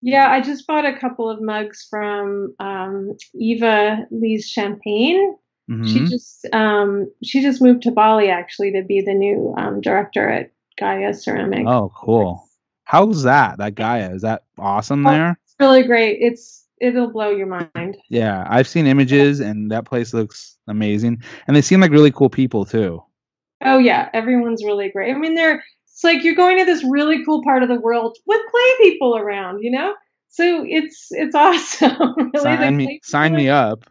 Yeah, I just bought a couple of mugs from um, Eva Lee's Champagne. She Mhm. just um, she just moved to Bali actually to be the new um, director at Gaya Ceramic. Oh, cool. How's that? That Gaya is that awesome Oh. there? It's really great. It's it'll blow your mind. Yeah, I've seen images and that place looks amazing, and they seem like really cool people too. Oh yeah, everyone's really great. I mean, they're it's like you're going to this really cool part of the world with clay people around, you know. So it's it's awesome. really, sign me, sign me up.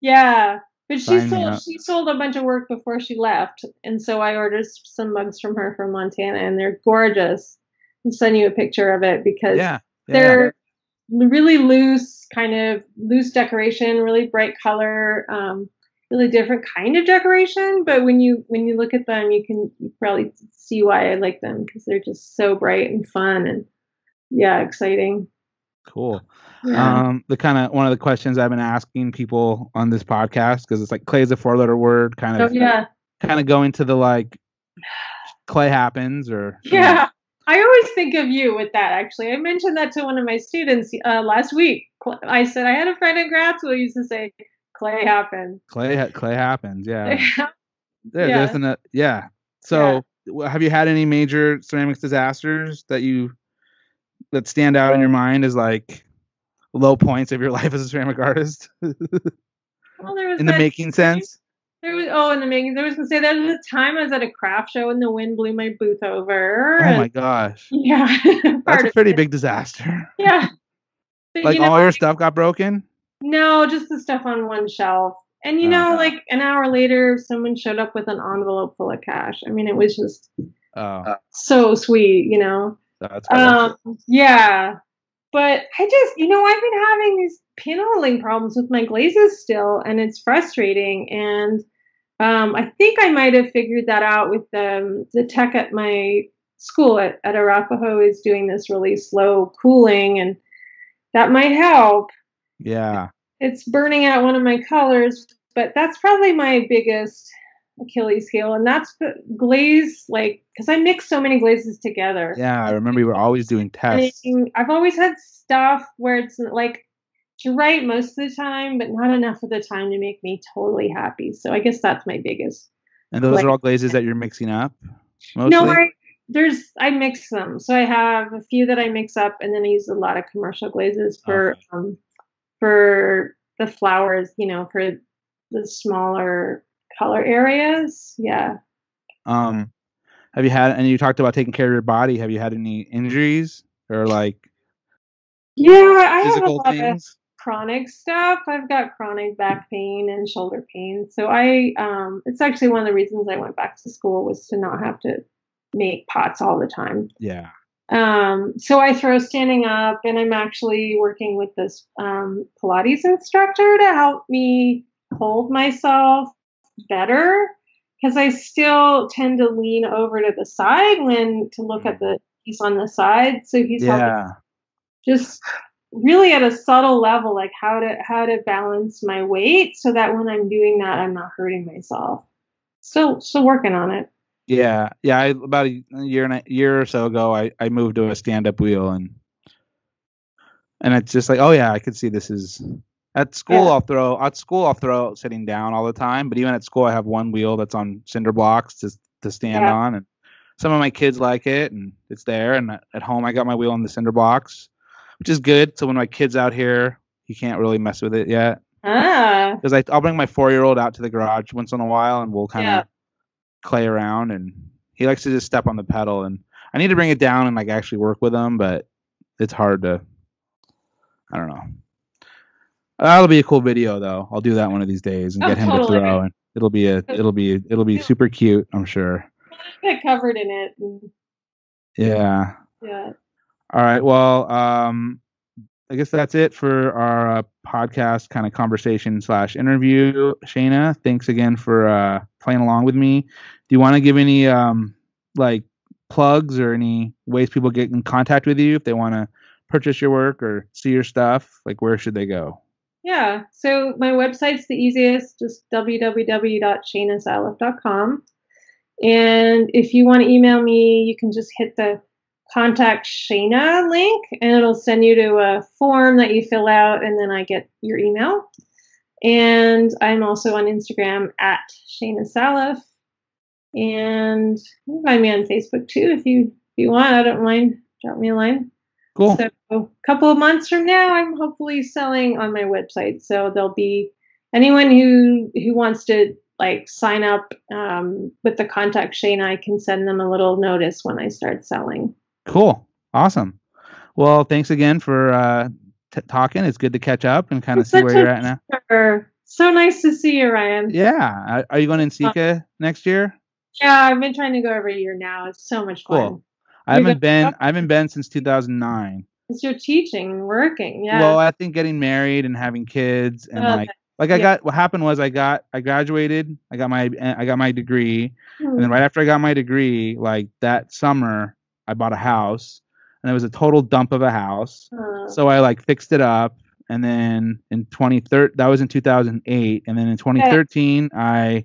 Yeah, but she Sign sold she sold a bunch of work before she left, and so I ordered some mugs from her from Montana, and they're gorgeous. I'll send you a picture of it because Yeah, yeah. they're really loose, kind of loose decoration, really bright color, um, really different kind of decoration. But when you when you look at them, you can probably see why I like them because they're just so bright and fun and yeah, exciting. Cool. Yeah. Um, the kind of one of the questions I've been asking people on this podcast because it's like clay is a four letter word, kind of yeah, kind of going to the like clay happens or yeah. I always think of you with that. Actually, I mentioned that to one of my students uh, last week. I said I had a friend in grad school who used to say, "Clay happens." clay ha- clay happens. Yeah, Yeah. Yeah. there's an uh, yeah. So w have you had any major ceramics disasters that you that stand out in your mind as like low points of your life as a ceramic artist Well, there was in the making sense? There was oh, in the making. There was gonna say there was a time I was at a craft show and the wind blew my booth over. Oh and- my gosh, Yeah, that's a pretty it. big disaster. Yeah. But, Like you know, all your stuff got broken. no, just the stuff on one shelf. And you Oh, know, no. like an hour later, someone showed up with an envelope full of cash. I mean, it was just Oh, so sweet, you know. That's. Um, yeah. But I just, you know, I've been having these pinholing problems with my glazes still, and it's frustrating. And um, I think I might have figured that out with um, the tech at my school at, at Arapahoe is doing this really slow cooling, and that might help. yeah. It's burning out one of my colors, but that's probably my biggest Achilles heel, and that's the glaze, like, because I mix so many glazes together. Yeah, I remember you were always doing tests. I've always had stuff where it's like to write most of the time, but not enough of the time to make me totally happy. So I guess that's my biggest. And those like- are all glazes that you're mixing up? Mostly? No, I, there's I mix them. So I have a few that I mix up, and then I use a lot of commercial glazes for Okay. um, for the flowers. You know, for the smaller color areas. Yeah. Um, have you had, and you talked about taking care of your body. Have you had any injuries or like Yeah, I have a lot of chronic stuff. I've got chronic back pain and shoulder pain. So I um it's actually one of the reasons I went back to school was to not have to make pots all the time. Yeah. Um, so I throw standing up, and I'm actually working with this um, Pilates instructor to help me hold myself better because I still tend to lean over to the side when to look at hmm. the piece on the side. So he's Yeah. just really at a subtle level, like how to how to balance my weight so that when I'm doing that, I'm not hurting myself. Still, still working on it. Yeah, yeah. I, about a year and a year or so ago, I, I moved to a stand up wheel and and it's just like, oh yeah, I could see this is at school. Yeah. I'll throw at school. I'll throw sitting down all the time, but even at school, I have one wheel that's on cinder blocks to to stand Yeah. on, and some of my kids like it, and it's there. And at- home, I got my wheel on the cinder blocks, which is good. So when my kids out here, you can't really mess with it yet Ah, because I'll bring my four year old out to the garage once in a while, and we'll kind of Yeah. play around. And he likes to just step on the pedal. And I need to bring it down and like actually work with him, but it's hard to. I don't know. That'll be a cool video though. I'll do that one of these days and Oh, get him totally. to throw, and it'll be a it'll be it'll be super cute. I'm sure. get covered in it. And, Yeah. yeah. All right. Well, um, I guess that's it for our uh, podcast kind of conversation slash interview. Shana, thanks again for uh, playing along with me. Do you want to give any um, like plugs or any ways people get in contact with you if they want to purchase your work or see your stuff? Like, where should they go? Yeah. So my website's the easiest, just www.shanasalaff.com. And if you want to email me, you can just hit the contact Shana link and it'll send you to a form that you fill out and then I get your email. And I'm also on Instagram at Shana Salaff. And you can find me on Facebook too if you if you want. I don't mind. Drop me a line. Cool. So a couple of months from now, I'm hopefully selling on my website. So there'll be anyone who who wants to like sign up um, with the contact Shane. I can send them a little notice when I start selling. Cool. Awesome. Well, thanks again for uh, t- talking. It's good to catch up and kind of see where you're at now. pleasure. So nice to see you, Ryan. Yeah. Are- you going to NCECA next year? Yeah, I've been trying to go every year now. It's so much fun. Cool. I haven't been I haven't been since 2009. It's your teaching and working. Yeah. Well, I think getting married and having kids and Okay. like like I Yeah. got what happened was I got I graduated, I got my I got my degree, and Hmm. then right after I got my degree, like that summer, I bought a house, and it was a total dump of a house. Uh, So I like fixed it up, and then in 2013 that was in 2008, and then in 2013 I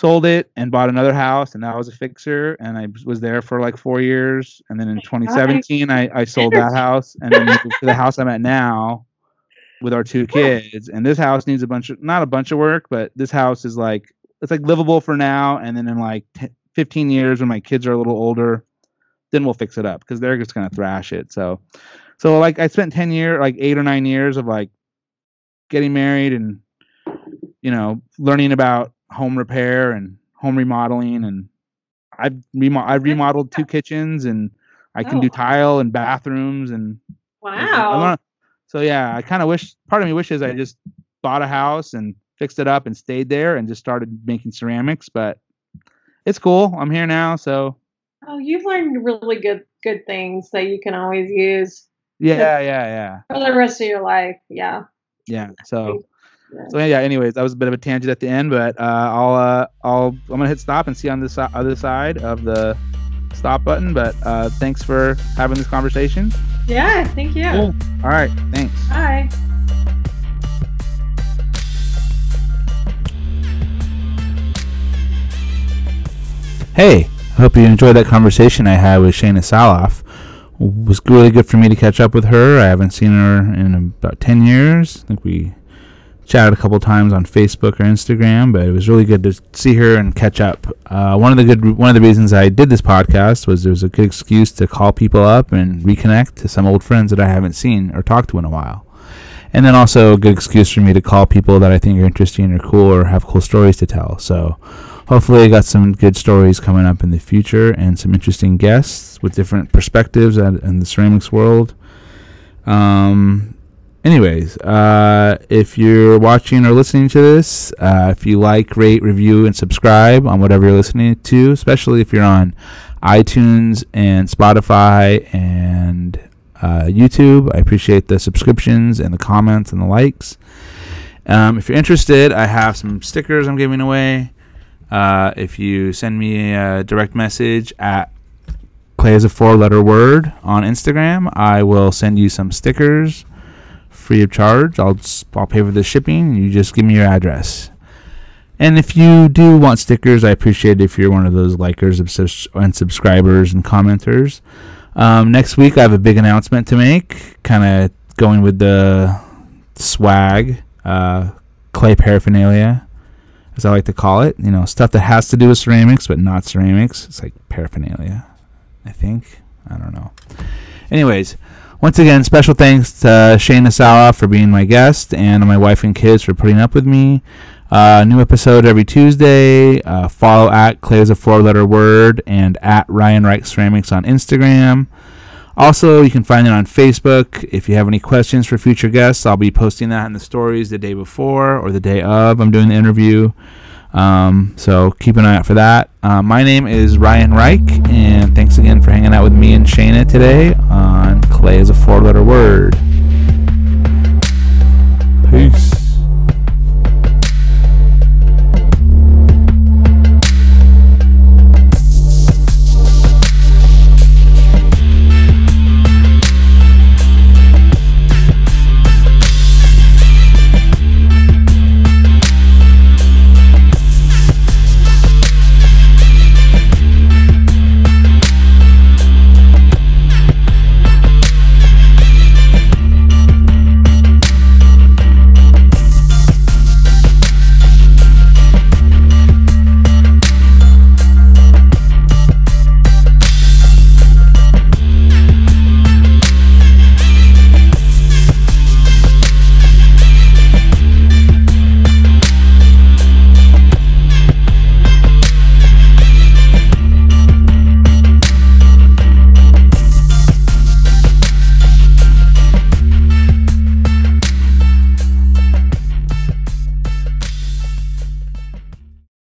sold it and bought another house, and that was a fixer, and I was there for like four years, and then in 2017 I I sold that house, and then moved to the house I'm at now with our two kids, and this house needs a bunch of not a bunch of work, but this house is like it's like livable for now, and then in like 10, 15 years when my kids are a little older, then we'll fix it up because they're just gonna thrash it. So, so like I spent 10 years, like eight or nine years of like getting married and you know learning about home repair and home remodeling, and I've remo- I've remodeled two kitchens and I can Oh. do tile and bathrooms and wow. so yeah, I kind of wish. Part of me wishes I just bought a house and fixed it up and stayed there and just started making ceramics. But it's cool. I'm here now, so Oh, you've learned really good good things that you can always use yeah, yeah, yeah, for the rest of your life. Yeah. yeah. So. So yeah. Anyways, that was a bit of a tangent at the end, but uh, I'll uh, I'll I'm gonna hit stop and see on the si- other side of the stop button. But uh, thanks for having this conversation. Yeah, thank you. Cool. All right, thanks. Bye. Hey, I hope you enjoyed that conversation I had with Shana Salaff. It was really good for me to catch up with her. I haven't seen her in about 10 years. I think we chatted a couple times on Facebook or Instagram, but it was really good to see her and catch up. Uh, one of the good one of the reasons I did this podcast was there was a good excuse to call people up and reconnect to some old friends that I haven't seen or talked to in a while. And then also a good excuse for me to call people that I think are interesting or cool or have cool stories to tell. So hopefully I got some good stories coming up in the future and some interesting guests with different perspectives in the ceramics world. Um, anyways, uh, if you're watching or listening to this, uh, if you like, rate, review, and subscribe on whatever you're listening to, especially if you're on iTunes and Spotify and uh, YouTube. I appreciate the subscriptions and the comments and the likes. Um, if you're interested, I have some stickers I'm giving away. Uh, if you send me a direct message at Clay is a four letter word on Instagram, I will send you some stickers free of charge. I'll, I'll pay for the shipping. You just give me your address. And if you do want stickers, I appreciate it if you're one of those likers and subscribers and commenters. Um, next week, I have a big announcement to make, kind of going with the swag, uh, clay paraphernalia, as I like to call it. You know, stuff that has to do with ceramics, but not ceramics. It's like paraphernalia, I think. I don't know. Anyways, once again, special thanks to Shana Sala for being my guest and my wife and kids for putting up with me. Uh, new episode every Tuesday. Uh, follow at Clay is a four letter word and at Ryan Reich Ceramics on Instagram. Also, you can find it on Facebook. If you have any questions for future guests, I'll be posting that in the stories the day before or the day of. I'm doing the interview. Um, so keep an eye out for that. Uh, my name is Ryan Reich, and thanks again for hanging out with me and Shana today on Clay is a Four Letter Word. Peace.